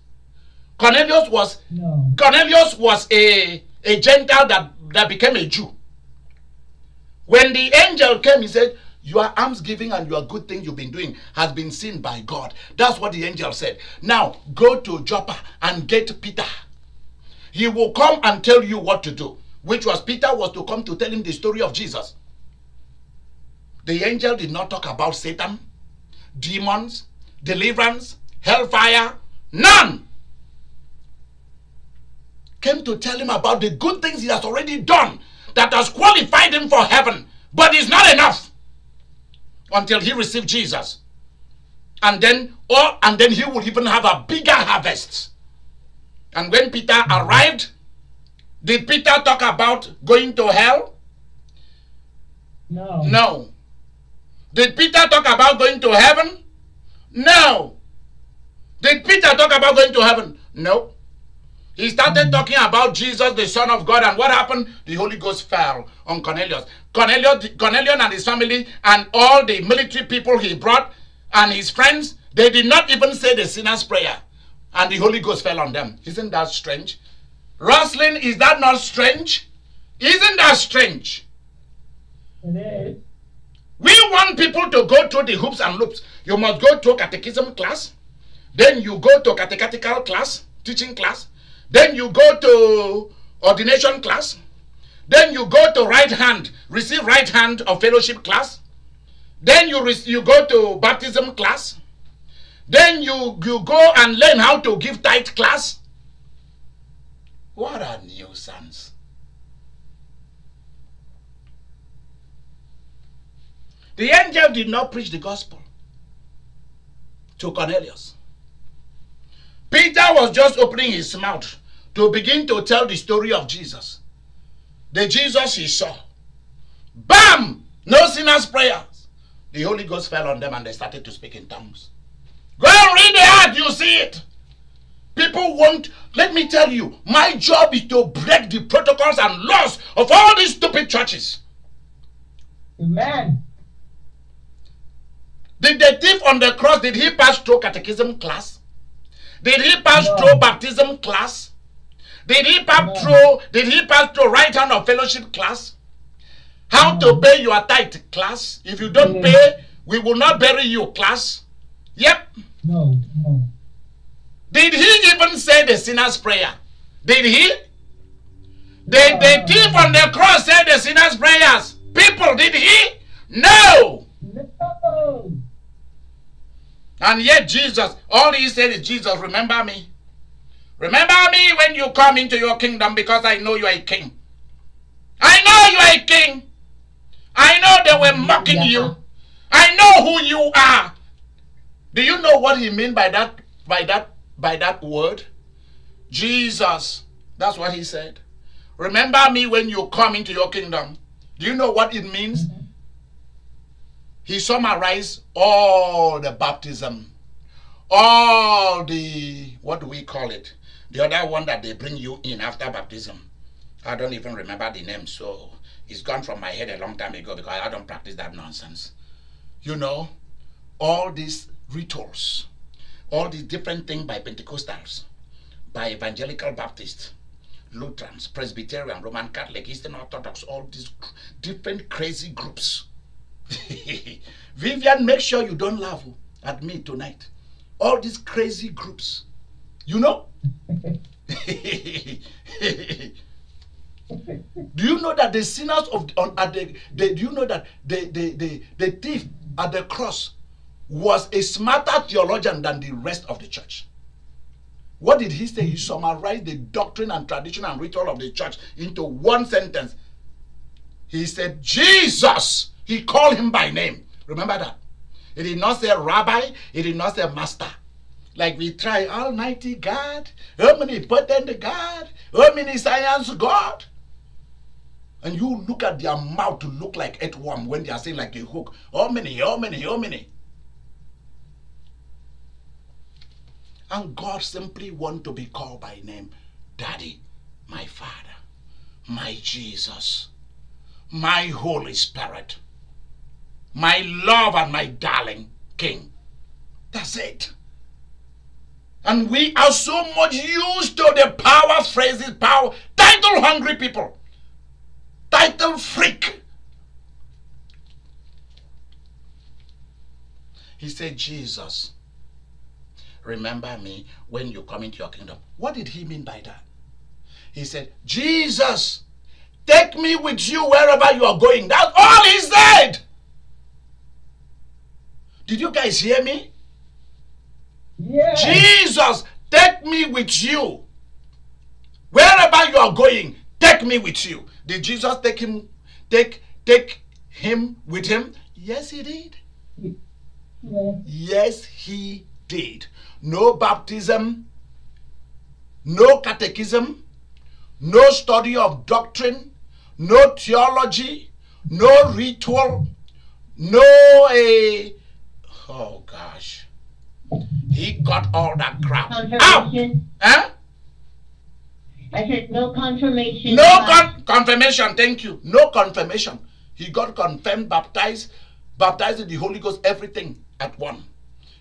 Cornelius was
no.
Cornelius was a, a Gentile that, that became a Jew. When the angel came, he said, Your almsgiving and your good thing you've been doing has been seen by God. That's what the angel said. Now go to Joppa and get Peter. He will come and tell you what to do which was Peter, was to come to tell him the story of Jesus. The angel did not talk about Satan, demons, deliverance, hellfire, none. Came to tell him about the good things he has already done that has qualified him for heaven, but it's not enough until he received Jesus. And then, or and then he will even have a bigger harvest. And when Peter arrived, did Peter talk about going to hell?
No.
No. Did Peter talk about going to heaven? No. Did Peter talk about going to heaven? No. He started talking about Jesus, the Son of God, and what happened? The Holy Ghost fell on Cornelius. Cornelius, Cornelius and his family and all the military people he brought and his friends, they did not even say the sinner's prayer. And the Holy Ghost fell on them. Isn't that strange? Rosalind, is that not strange? Isn't that strange? We want people to go through the hoops and loops. You must go to a catechism class. Then you go to a catechetical class, teaching class. Then you go to ordination class. Then you go to right hand, receive right hand of fellowship class. Then you, you go to baptism class. Then you, you go and learn how to give tithe class. What a nuisance. The angel did not preach the gospel to Cornelius. Peter was just opening his mouth to begin to tell the story of Jesus. The Jesus he saw. Bam! No sinner's prayers. The Holy Ghost fell on them and they started to speak in tongues. Go and read the heart, you see it. People want, let me tell you, my job is to break the protocols and laws of all these stupid churches.
Amen.
Did the thief on the cross, did he pass through catechism class? Did he pass
No.
through baptism class? Did he pass
No.
through, did he pass through right hand of fellowship class? How to pay your tithe class? If you don't
Yeah.
pay, we will not bury you class. Yep.
No, no.
Did he even say the sinner's prayer? Did he? Did the
No.
thief on the cross say the sinner's prayers? People, did he? No.
No.
And yet Jesus, all he said is, Jesus, remember me. Remember me when you come into your kingdom because I know you are a king. I know you are a king. I know they were mocking
Yeah.
you. I know who you are. Do you know what he mean by that by that by that word? Jesus. That's what he said. Remember me when you come into your kingdom. Do you know what it means? He summarized all the baptism, all the, what do we call it? The other one that they bring you in after baptism. I don't even remember the name, so it's gone from my head a long time ago because I don't practice that nonsense. You know, all these rituals, all these different things by Pentecostals, by Evangelical Baptists, Lutherans, Presbyterian, Roman Catholic, Eastern Orthodox, all these different crazy groups. (laughs) Vivian, make sure you don't laugh oh, at me tonight. All these crazy groups, you know? (laughs) do you know that the sinners of on, at the, the do you know that the, the the the thief at the cross was a smarter theologian than the rest of the church? What did he say? He summarized the doctrine and tradition and ritual of the church into one sentence. He said, Jesus. He called him by name. Remember that. He did not say rabbi, he did not say master. Like we try Almighty God, omnipotent God, omniscience God. And you look at their mouth to look like earthworm when they are saying like a hook. Omni, omni, omni. And God simply want to be called by name. Daddy, my Father, my Jesus, my Holy Spirit, my love and my darling King. That's it. And we are so much used to the power phrases, power, title hungry people, title freak. He said, Jesus, remember me when you come into your kingdom. What did he mean by that? He said, Jesus, take me with you wherever you are going. That's all he said. Did you guys hear me?
Yeah.
Jesus, take me with you. Wherever you are going, take me with you. Did Jesus take him take take him with him? Yes, he did.
Yeah.
Yes, he did. No baptism, no catechism, no study of doctrine, no theology, no ritual, no a oh gosh. He got all that crap out. Huh? Eh?
I said no confirmation.
No con- confirmation, thank you. No confirmation. He got confirmed, baptized, baptized in the Holy Ghost, everything at one.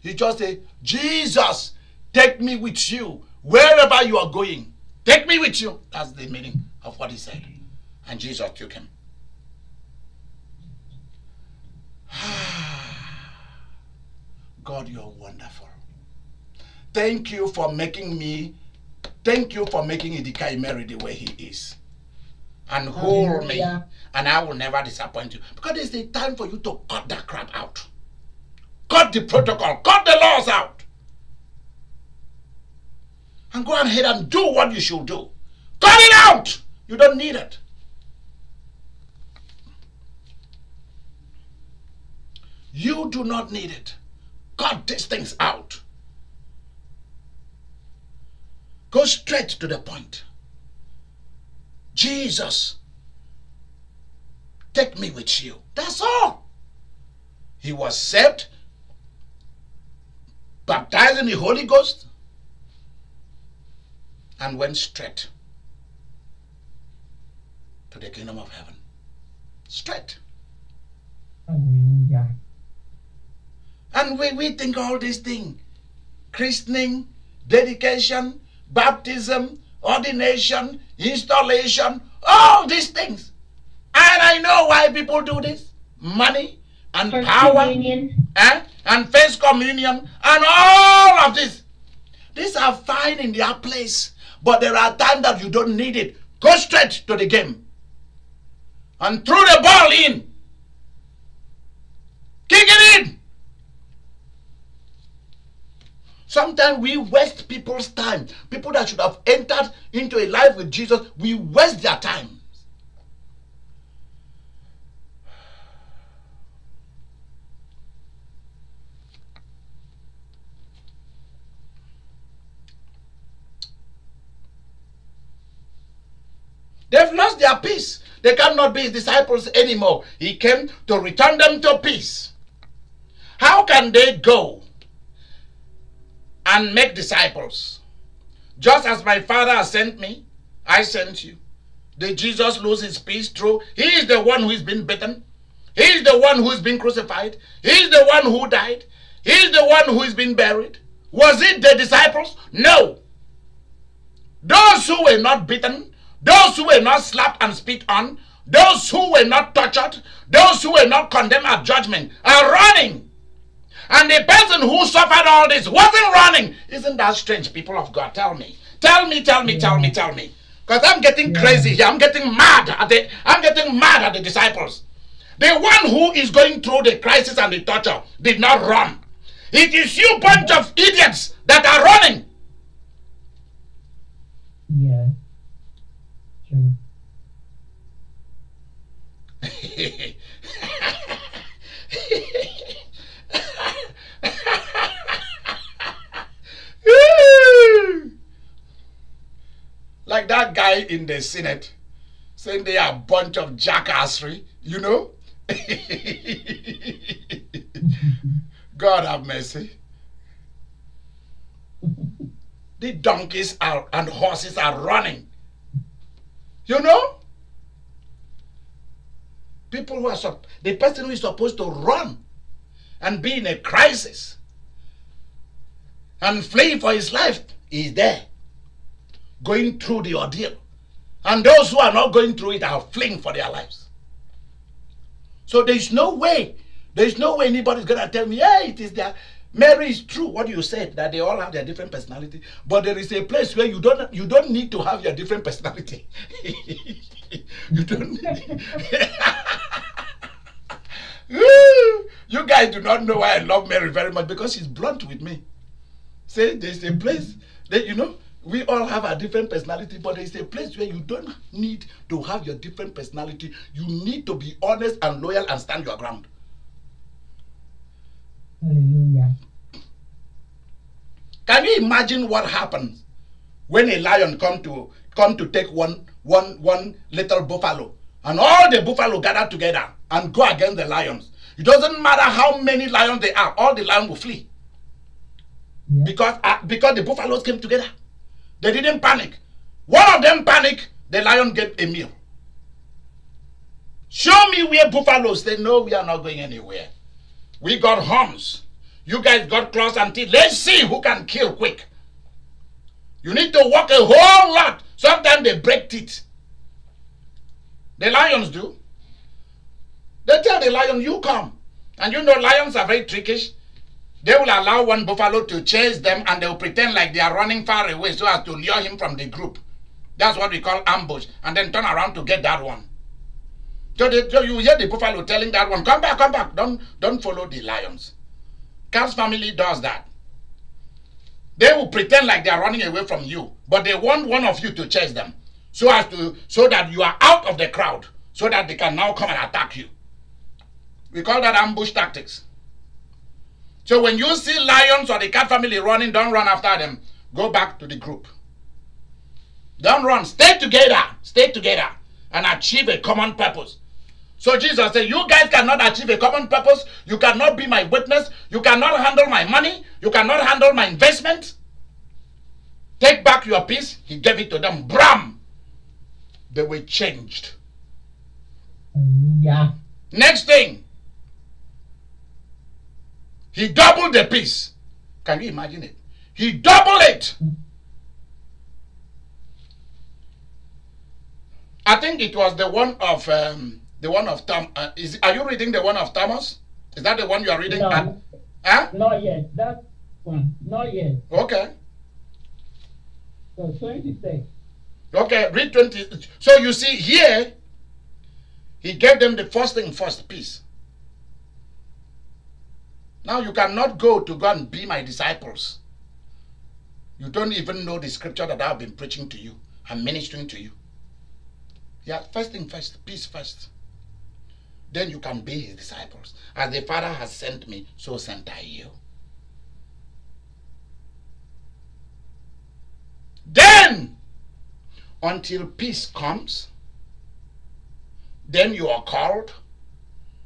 He just said, Jesus, take me with you wherever you are going. Take me with you. That's the meaning of what he said. And Jesus took him. (sighs) Ah. God, you're wonderful. thank you for making me, thank you for making Idika Imeri the way he is. And hold me. And I will never disappoint you. Because it's a time for you to cut that crap out. Cut the protocol, cut the laws out. And go ahead and do what you should do. Cut it out! You don't need it. You do not need it. Cut these things out. Go straight to the point. Jesus, take me with you. That's all. He was saved, baptized in the Holy Ghost, and went straight to the kingdom of heaven. Straight.
Hallelujah.
And we, we think all these things christening, dedication, baptism, ordination, installation, all these things. And I know why people do this money and
First
power
communion.
eh? and first communion and all of this. These are fine in their place, but there are times that you don't need it. Go straight to the game and throw the ball in. Kick it in. Sometimes we waste people's time. People that should have entered into a life with Jesus, we waste their time. They've lost their peace. They cannot be his disciples anymore. He came to return them to peace. How can they go and make disciples? Just as my Father has sent me, I sent you. Did Jesus lose his peace through? He is the one who is been beaten. He is the one who is been crucified. He is the one who died. He is the one who is been buried. Was it the disciples? No. Those who were not beaten, those who were not slapped and spit on, those who were not tortured, those who were not condemned at judgment are running. And the person who suffered all this wasn't running. Isn't that strange, people of God? Tell me. Tell me, tell me, tell me, tell me. Because I'm getting crazy here. I'm getting mad at the I'm getting mad at the disciples. The one who is going through the crisis and the torture did not run. It is you bunch of idiots that are running.
Yes. True.
like that guy in the Senate saying they are a bunch of jackassery, you know? (laughs) God have mercy. The donkeys are and horses are running. You know? People who are the person who is supposed to run and be in a crisis and flee for his life is there going through the ordeal. And those who are not going through it are fleeing for their lives. So there is no way, there is no way anybody's gonna tell me, hey, it is there. Mary is true what you said that they all have their different personality, but there is a place where you don't you don't need to have your different personality. (laughs) you don't. need. (laughs) you guys do not know why I love Mary very much because she's blunt with me. Say there's a place that you know we all have a different personality, but there's a place where you don't need to have your different personality. You need to be honest and loyal and stand your ground.
Hallelujah.
Can you imagine what happens when a lion come to come to take one one one little buffalo and all the buffalo gather together and go against the lions? It doesn't matter how many lions there are, all the lions will flee
Yeah.
because uh, because the buffaloes came together. They didn't panic. One of them panicked. The lion gave a meal. Show me where buffaloes. They know we are not going anywhere. We got horns. You guys got claws and teeth. Let's see who can kill quick. You need to walk a whole lot. Sometimes they break teeth. The lions do. They tell the lion, you come. And you know lions are very trickish. They will allow one buffalo to chase them and they will pretend like they are running far away so as to lure him from the group. That's what we call ambush. And then turn around to get that one. So, they, so you hear the buffalo telling that one, come back, come back. Don't, don't follow the lions. Cal's family does that. They will pretend like they are running away from you, but they want one of you to chase them so as to so that you are out of the crowd so that they can now come and attack you. We call that ambush tactics. So when you see lions or the cat family running, don't run after them. Go back to the group. Don't run. Stay together. Stay together and achieve a common purpose. So Jesus said, You guys cannot achieve a common purpose. You cannot be my witness. You cannot handle my money. You cannot handle my investment. Take back your peace. He gave it to them. Bram! They were changed.
Yeah.
Next thing, he doubled the piece. Can you imagine it? He doubled it. I think it was the one of um, the one of Tom. Uh, is are you reading the one of Thomas? Is that the one you are reading?
No.
Uh, huh?
Not yet. That one. Not yet.
Okay.
So 26.
Okay. Read twenty. So you see here, he gave them the first thing first, peace. Now you cannot go to go and be my disciples. You don't even know the scripture that I've been preaching to you and ministering to you. Yeah, first thing first, peace first. Then you can be his disciples. As the Father has sent me, so sent I you. Then, until peace comes, then you are called,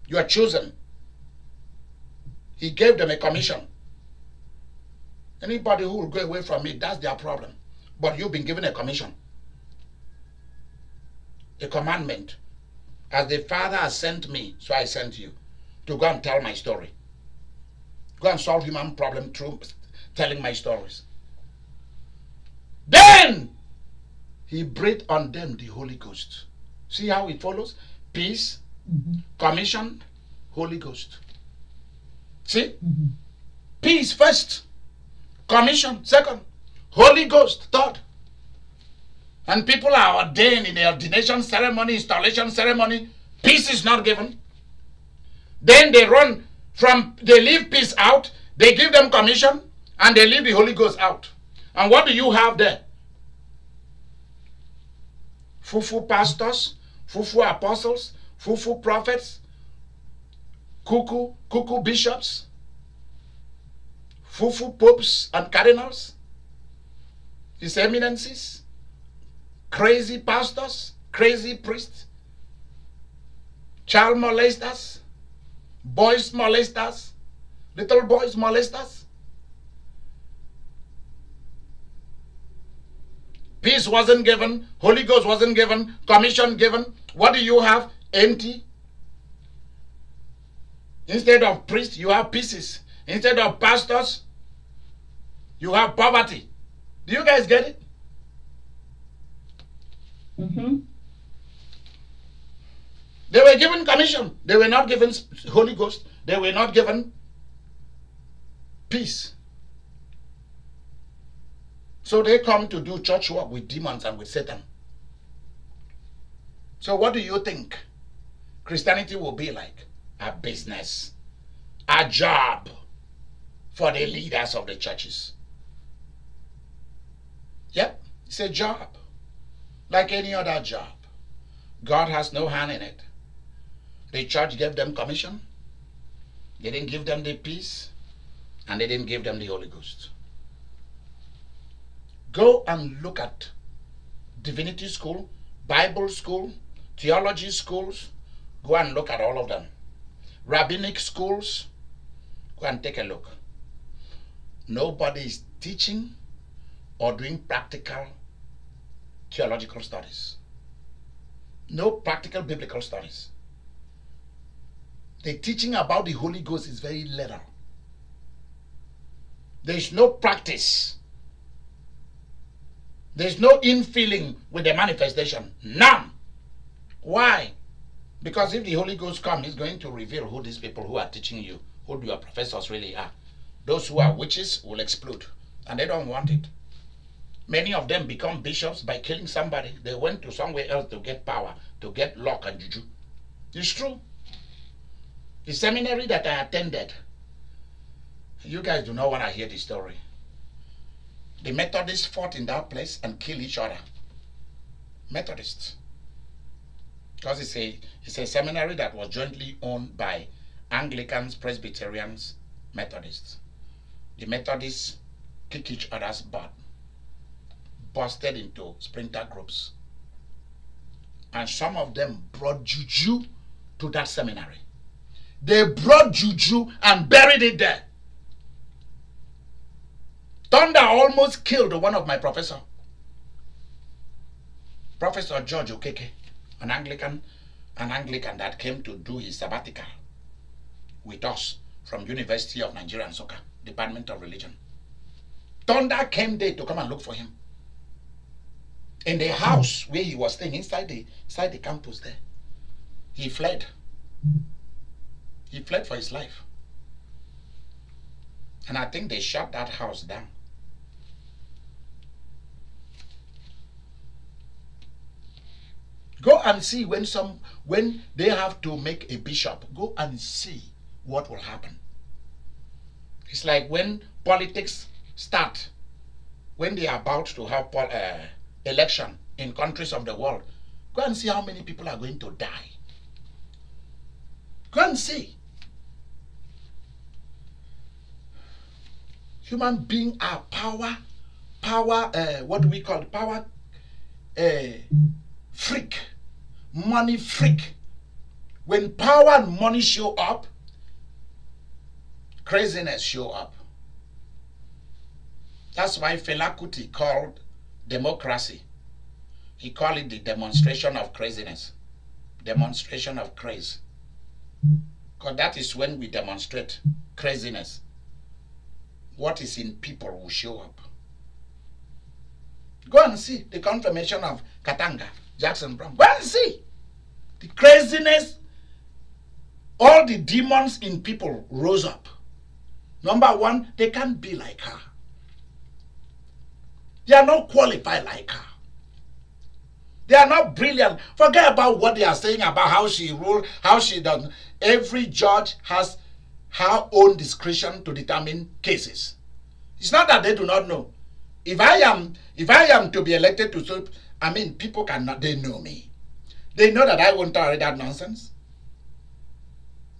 you are chosen. He gave them a commission. Anybody who will go away from me, that's their problem. But you've been given a commission, a commandment. As the Father has sent me, so I sent you to go and tell my story. Go and solve human problem through telling my stories. Then he breathed on them the Holy Ghost. See how it follows? Peace,
Mhm.
commission, Holy Ghost. See?
Mhm.
Peace first, commission second, Holy Ghost third. And people are ordained in the ordination ceremony, installation ceremony. Peace is not given. Then they run from, they leave peace out, they give them commission, and they leave the Holy Ghost out. And what do you have there? Fufu pastors, fufu apostles, fufu prophets, cuckoo, cuckoo bishops, fufu popes and cardinals, his eminences, crazy pastors, crazy priests, child molesters, boys molesters, little boys molesters. Peace wasn't given, Holy Ghost wasn't given, commission given. What do you have? Empty. Instead of priests, you have pieces. Instead of pastors, you have poverty. Do you guys get it?
Mm-hmm.
They were given commission. They were not given Holy Ghost. They were not given peace. So they come to do church work with demons and with Satan. So what do you think Christianity will be like? A business, a job for the leaders of the churches. Yep, it's a job like any other job. God has no hand in it. The church gave them commission. They didn't give them the peace, and they didn't give them the Holy Ghost. Go and look at divinity school, Bible school, theology schools. Go and look at all of them. Rabbinic schools. Go and take a look. Nobody is teaching or doing practical theological studies. No practical biblical studies. The teaching about the Holy Ghost is very little. There is no practice. There is no infilling with the manifestation. None. Why? Because if the Holy Ghost comes, He's going to reveal who these people who are teaching you, who your professors really are. those who are witches will explode, and they don't want it. Many of them become bishops by killing somebody. They went to somewhere else to get power, to get luck and juju. It's true. The seminary that I attended, you guys do not want to hear the story. The Methodists fought in that place and killed each other. Methodists. Because it's a, it's a seminary that was jointly owned by Anglicans, Presbyterians, Methodists. The Methodists kick each other's butt, busted into splinter groups. And some of them brought juju to that seminary. They brought juju and buried it there. Thunder almost killed one of my professor. Professor George Okeke, an Anglican, an Anglican that came to do his sabbatical with us from University of Nigeria and Department of Religion. Thunder came there to come and look for him. In the house where he was staying, inside the, inside the campus there. He fled. He fled for his life. And I think they shut that house down. Go and see when some when they have to make a bishop. Go and see what will happen. It's like when politics start, when they are about to have uh, election in countries of the world. Go and see how many people are going to die. Go and see. Human beings are power, power, uh, what do we call it? power uh, freak, money freak. When power and money show up, craziness show up. That's why Fela Kuti called democracy. He called it the demonstration of craziness. Demonstration of craze. Because that is when we demonstrate craziness. What is in people will show up. Go and see the confirmation of Ketanji, Jackson Brown. And see the craziness. All the demons in people rose up. Number one, they can't be like her. They are not qualified like her. They are not brilliant. Forget about what they are saying about how she ruled, how she done. Every judge has her own discretion to determine cases. It's not that they do not know. If I am, if I am to be elected to I mean, people cannot. They know me. They know that I won't tolerate that nonsense.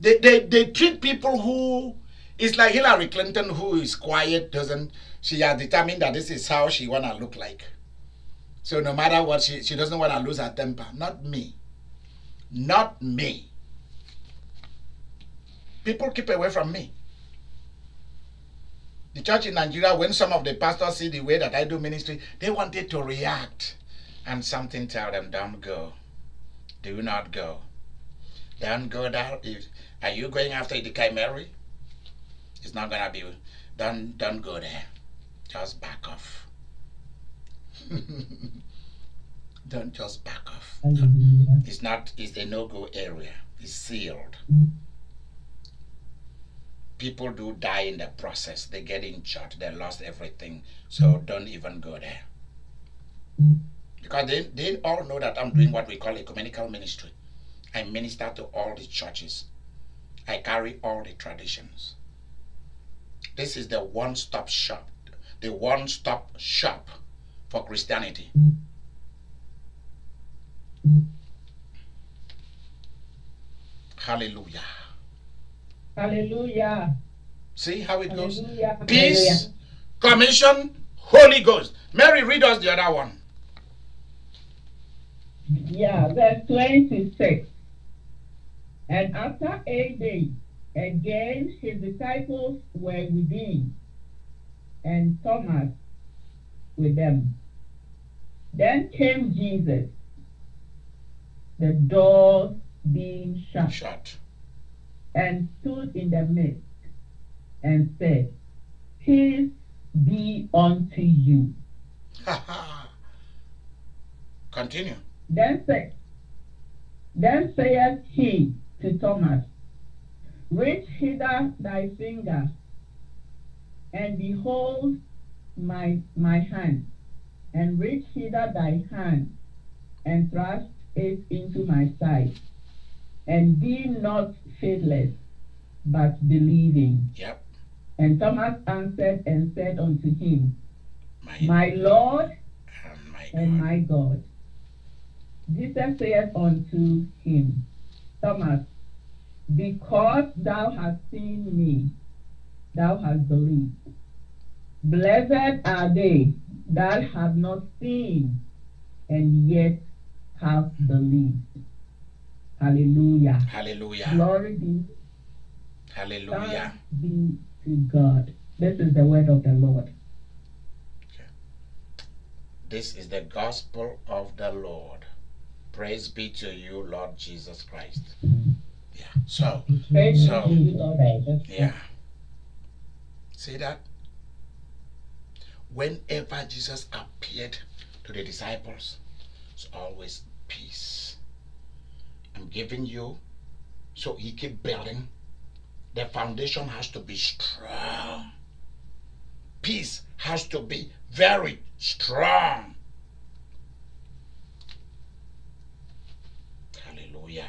They, they, they treat people who it's like Hillary Clinton, who is quiet, doesn't she has determined that this is how she wanna look like. So no matter what, she, she doesn't want to lose her temper. Not me. Not me. People keep away from me. The church in Nigeria, when some of the pastors see the way that I do ministry, they wanted to react. And something tell them, don't go. Do not go. Don't go there. If, are you going after the Mary? It's not gonna be. Don't don't go there. Just back off. (laughs) don't just back off.
Hallelujah.
It's not. It's a no-go area. It's sealed. People do die in the process. They get injured. They lost everything. So mm. don't even go there. Mm. Because they, they all know that I'm doing what we call ecumenical ministry. I minister to all the churches. I carry all the traditions. This is the one-stop shop, the one-stop shop for Christianity. Hallelujah.
Hallelujah.
See how it goes?
Hallelujah.
Peace, commission, Holy Ghost. Mary, read us the other one.
Yeah, verse 26. And after eight days, again his disciples were within, and Thomas with them. Then came Jesus, the doors being shut,
Shut.
and stood in the midst, and said, Peace be unto you.
Continue.
Then said, Then saith he to Thomas, Reach hither thy finger, and behold my my hand, and reach hither thy hand, and thrust it into my side, and be not faithless, but believing.
Yep.
And Thomas answered and said unto him,
My,
My Lord
and my
and my God. Jesus saith unto him, Thomas, because thou hast seen me, thou hast believed. Blessed are they that have not seen and yet have believed. Hallelujah.
Hallelujah.
Glory be,
Hallelujah.
thanks be to God. This is the word of the Lord.
This is the gospel of the Lord. Praise be to you, Lord Jesus Christ. Yeah. So,
Praise
So-
to you, Lord Jesus.
yeah. See that? Whenever Jesus appeared to the disciples, it's always peace. I'm giving you, so he keep building. The foundation has to be strong. Peace has to be very strong. Hallelujah.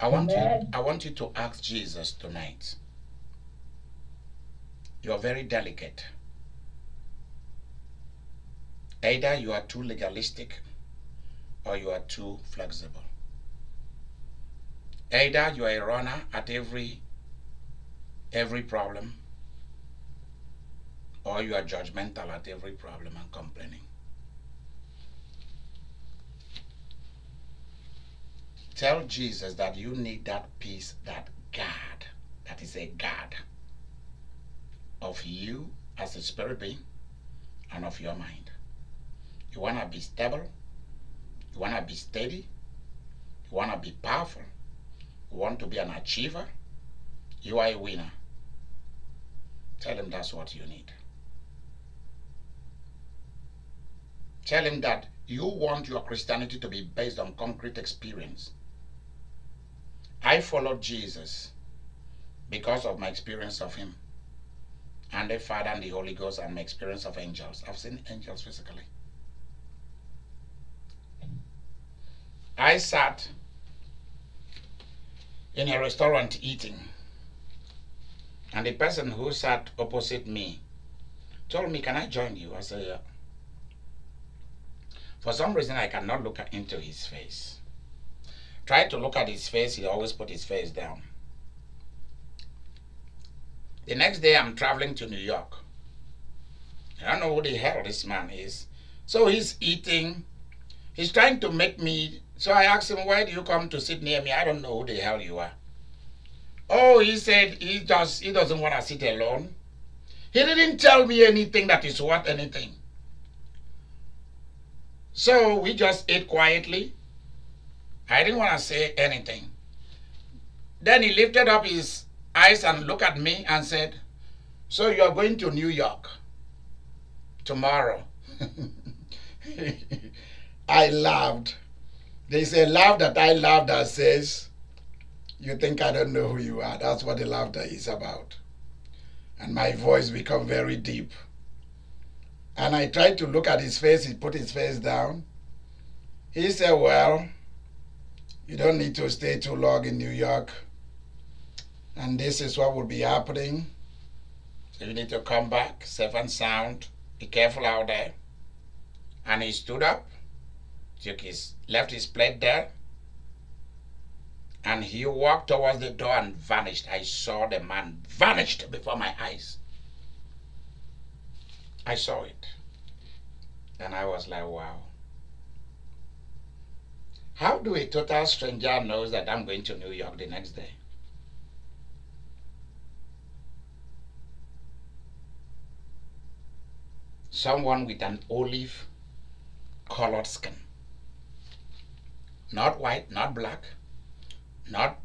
I want you I want you to ask Jesus tonight. You're very delicate. Either you are too legalistic or you are too flexible. Either you are a runner at every every problem or you are judgmental at every problem and complaining. Tell Jesus that you need that peace, that guard, that is a guard of you as a spirit being and of your mind. You want to be stable, you want to be steady, you want to be powerful, you want to be an achiever, you are a winner. Tell him that's what you need. Tell him that you want your Christianity to be based on concrete experience. I followed Jesus because of my experience of him and the Father and the Holy Ghost and my experience of angels. I've seen angels physically. I sat in a restaurant eating and the person who sat opposite me told me, Can I join you? I said, Yeah. For some reason, I cannot look into his face. Try to look at his face, he always put his face down. The next day, I'm traveling to New York. I don't know who the hell this man is. So he's eating. He's trying to make me. So I asked him, Why do you come to sit near me? I don't know who the hell you are. Oh, he said he just he doesn't want to sit alone. He didn't tell me anything that is worth anything. So we just ate quietly. I didn't want to say anything. Then he lifted up his eyes and looked at me and said, So you are going to New York tomorrow? (laughs) I laughed. There is a laugh that I laughed that says, You think I don't know who you are. That's what the laughter is about. And my voice become very deep. And I tried to look at his face. He put his face down. He said, Well, you don't need to stay too long in New York. And this is what will be happening. So you need to come back safe and sound. Be careful out there. And he stood up, took his left his plate there, and he walked towards the door and vanished. I saw the man vanished before my eyes. I saw it. And I was like, wow. How do a total stranger knows that I'm going to New York the next day? Someone with an olive colored skin. Not white, not black, not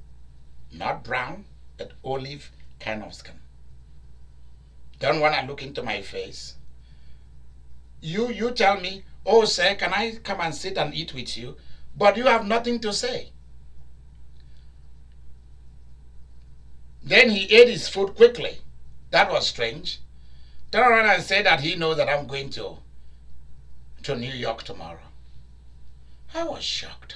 not brown, but olive kind of skin. Don't want to look into my face. You you tell me, oh sir, can I come and sit and eat with you? But you have nothing to say. Then he ate his food quickly. That was strange. Turn around and say that he knows that I'm going to to New York tomorrow. I was shocked.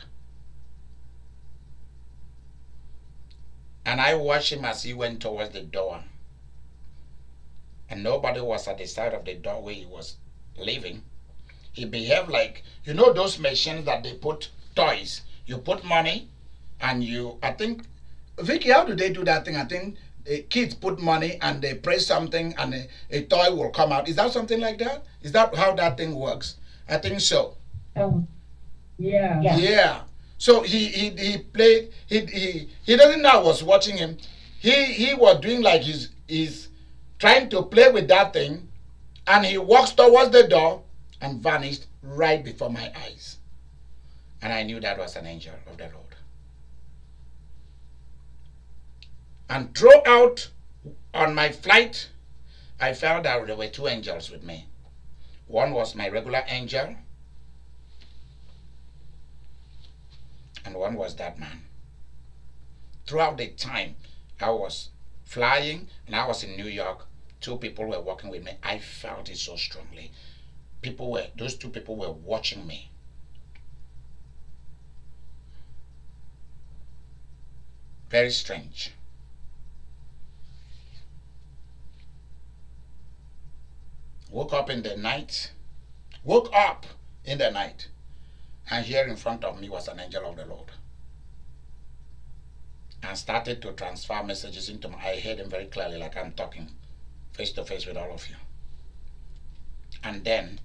And I watched him as he went towards the door. And nobody was at the side of the door where he was leaving. He behaved like, you know, those machines that they put toys. You put money and you, I think, Vicky, how do they do that thing? I think the kids put money and they press something and a, a toy will come out. Is that something like that? Is that how that thing works? I think so.
Oh, yeah.
Yeah.
Yeah. So he he, he played he, he he doesn't know I was watching him. He he was doing like he's he's trying to play with that thing and he walks towards the door and vanished right before my eyes. And I knew that was an angel of the Lord. And throughout on my flight, I felt that there were two angels with me. One was my regular angel, and one was that man. Throughout the time I was flying and I was in New York, two people were working with me. I felt it so strongly. People were, those two people were watching me. Very strange. Woke up in the night, woke up in the night, and here in front of me was an angel of the Lord. And started to transfer messages into my I heard him very clearly, like I'm talking face to face with all of you. And then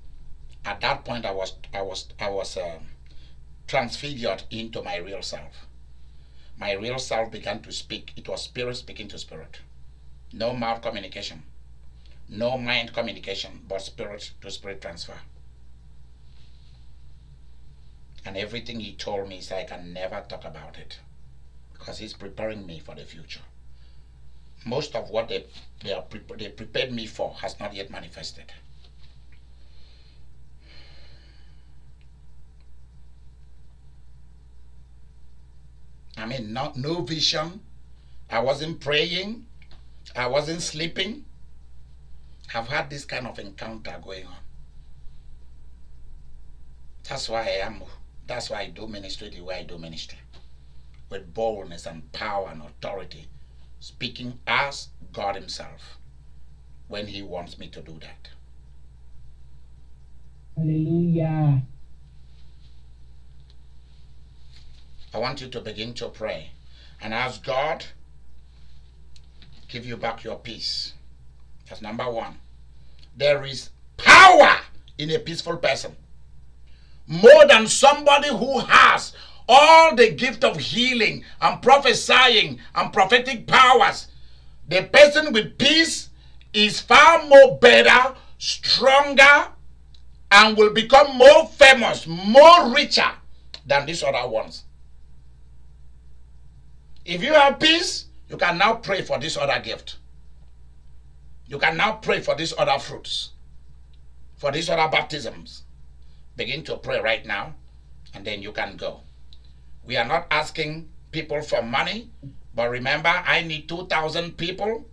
at that point I was I was I was um, transfigured into my real self. My real self began to speak. It was spirit speaking to spirit. No mouth communication. No mind communication, but spirit to spirit transfer. And everything he told me is I can never talk about it because he's preparing me for the future. Most of what they, they, are they prepared me for has not yet manifested. I mean, not, no vision. I wasn't praying. I wasn't sleeping. I've had this kind of encounter going on. That's why I am. That's why I do ministry the way I do ministry. With boldness and power and authority. Speaking as God Himself when He wants me to do that.
Hallelujah.
I want you to begin to pray and ask God give you back your peace. That's number one. There is power in a peaceful person. More than somebody who has all the gift of healing and prophesying and prophetic powers. The person with peace is far more better, stronger, and will become more famous, more richer than these other ones. If you have peace, you can now pray for this other gift. You can now pray for these other fruits, for these other baptisms. Begin to pray right now, and then you can go. We are not asking people for money, but remember, I need 2,000 people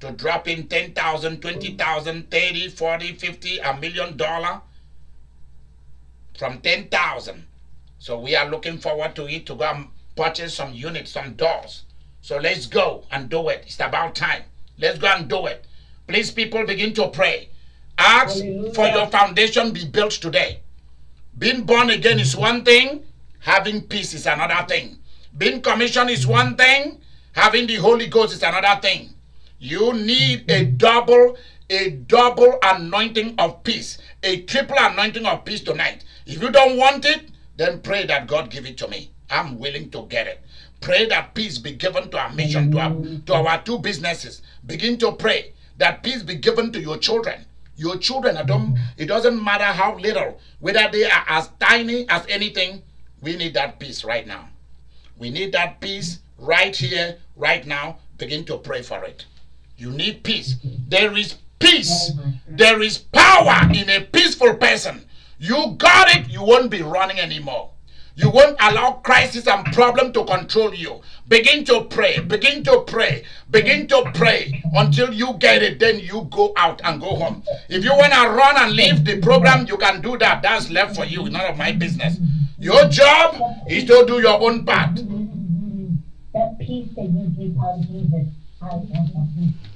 to drop in 10,000, 20,000, 30, 40, 50, a million dollar from 10,000. So we are looking forward to it to go purchase some units, some doors. So let's go and do it. It's about time. Let's go and do it. Please, people, begin to pray. Ask
Hallelujah.
for your foundation be built today. Being born again is one thing, having peace is another thing. Being commissioned is one thing, having the Holy Ghost is another thing. You need a double, a double anointing of peace, a triple anointing of peace tonight. If you don't want it, then pray that God give it to me. I'm willing to get it. Pray that peace be given to our mission, to our, to our two businesses. Begin to pray that peace be given to your children. Your children, I don't, it doesn't matter how little, whether they are as tiny as anything, we need that peace right now. We need that peace right here, right now. Begin to pray for it. You need peace. There is peace. There is power in a peaceful person. You got it, you won't be running anymore. You won't allow crisis and problem to control you. Begin to pray, begin to pray, begin to pray until you get it. Then you go out and go home. If you want to run and leave the program, you can do that. That's left for you, none of my business. Your job is to do your own part.
That peace that you give out, Jesus, I want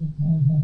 always has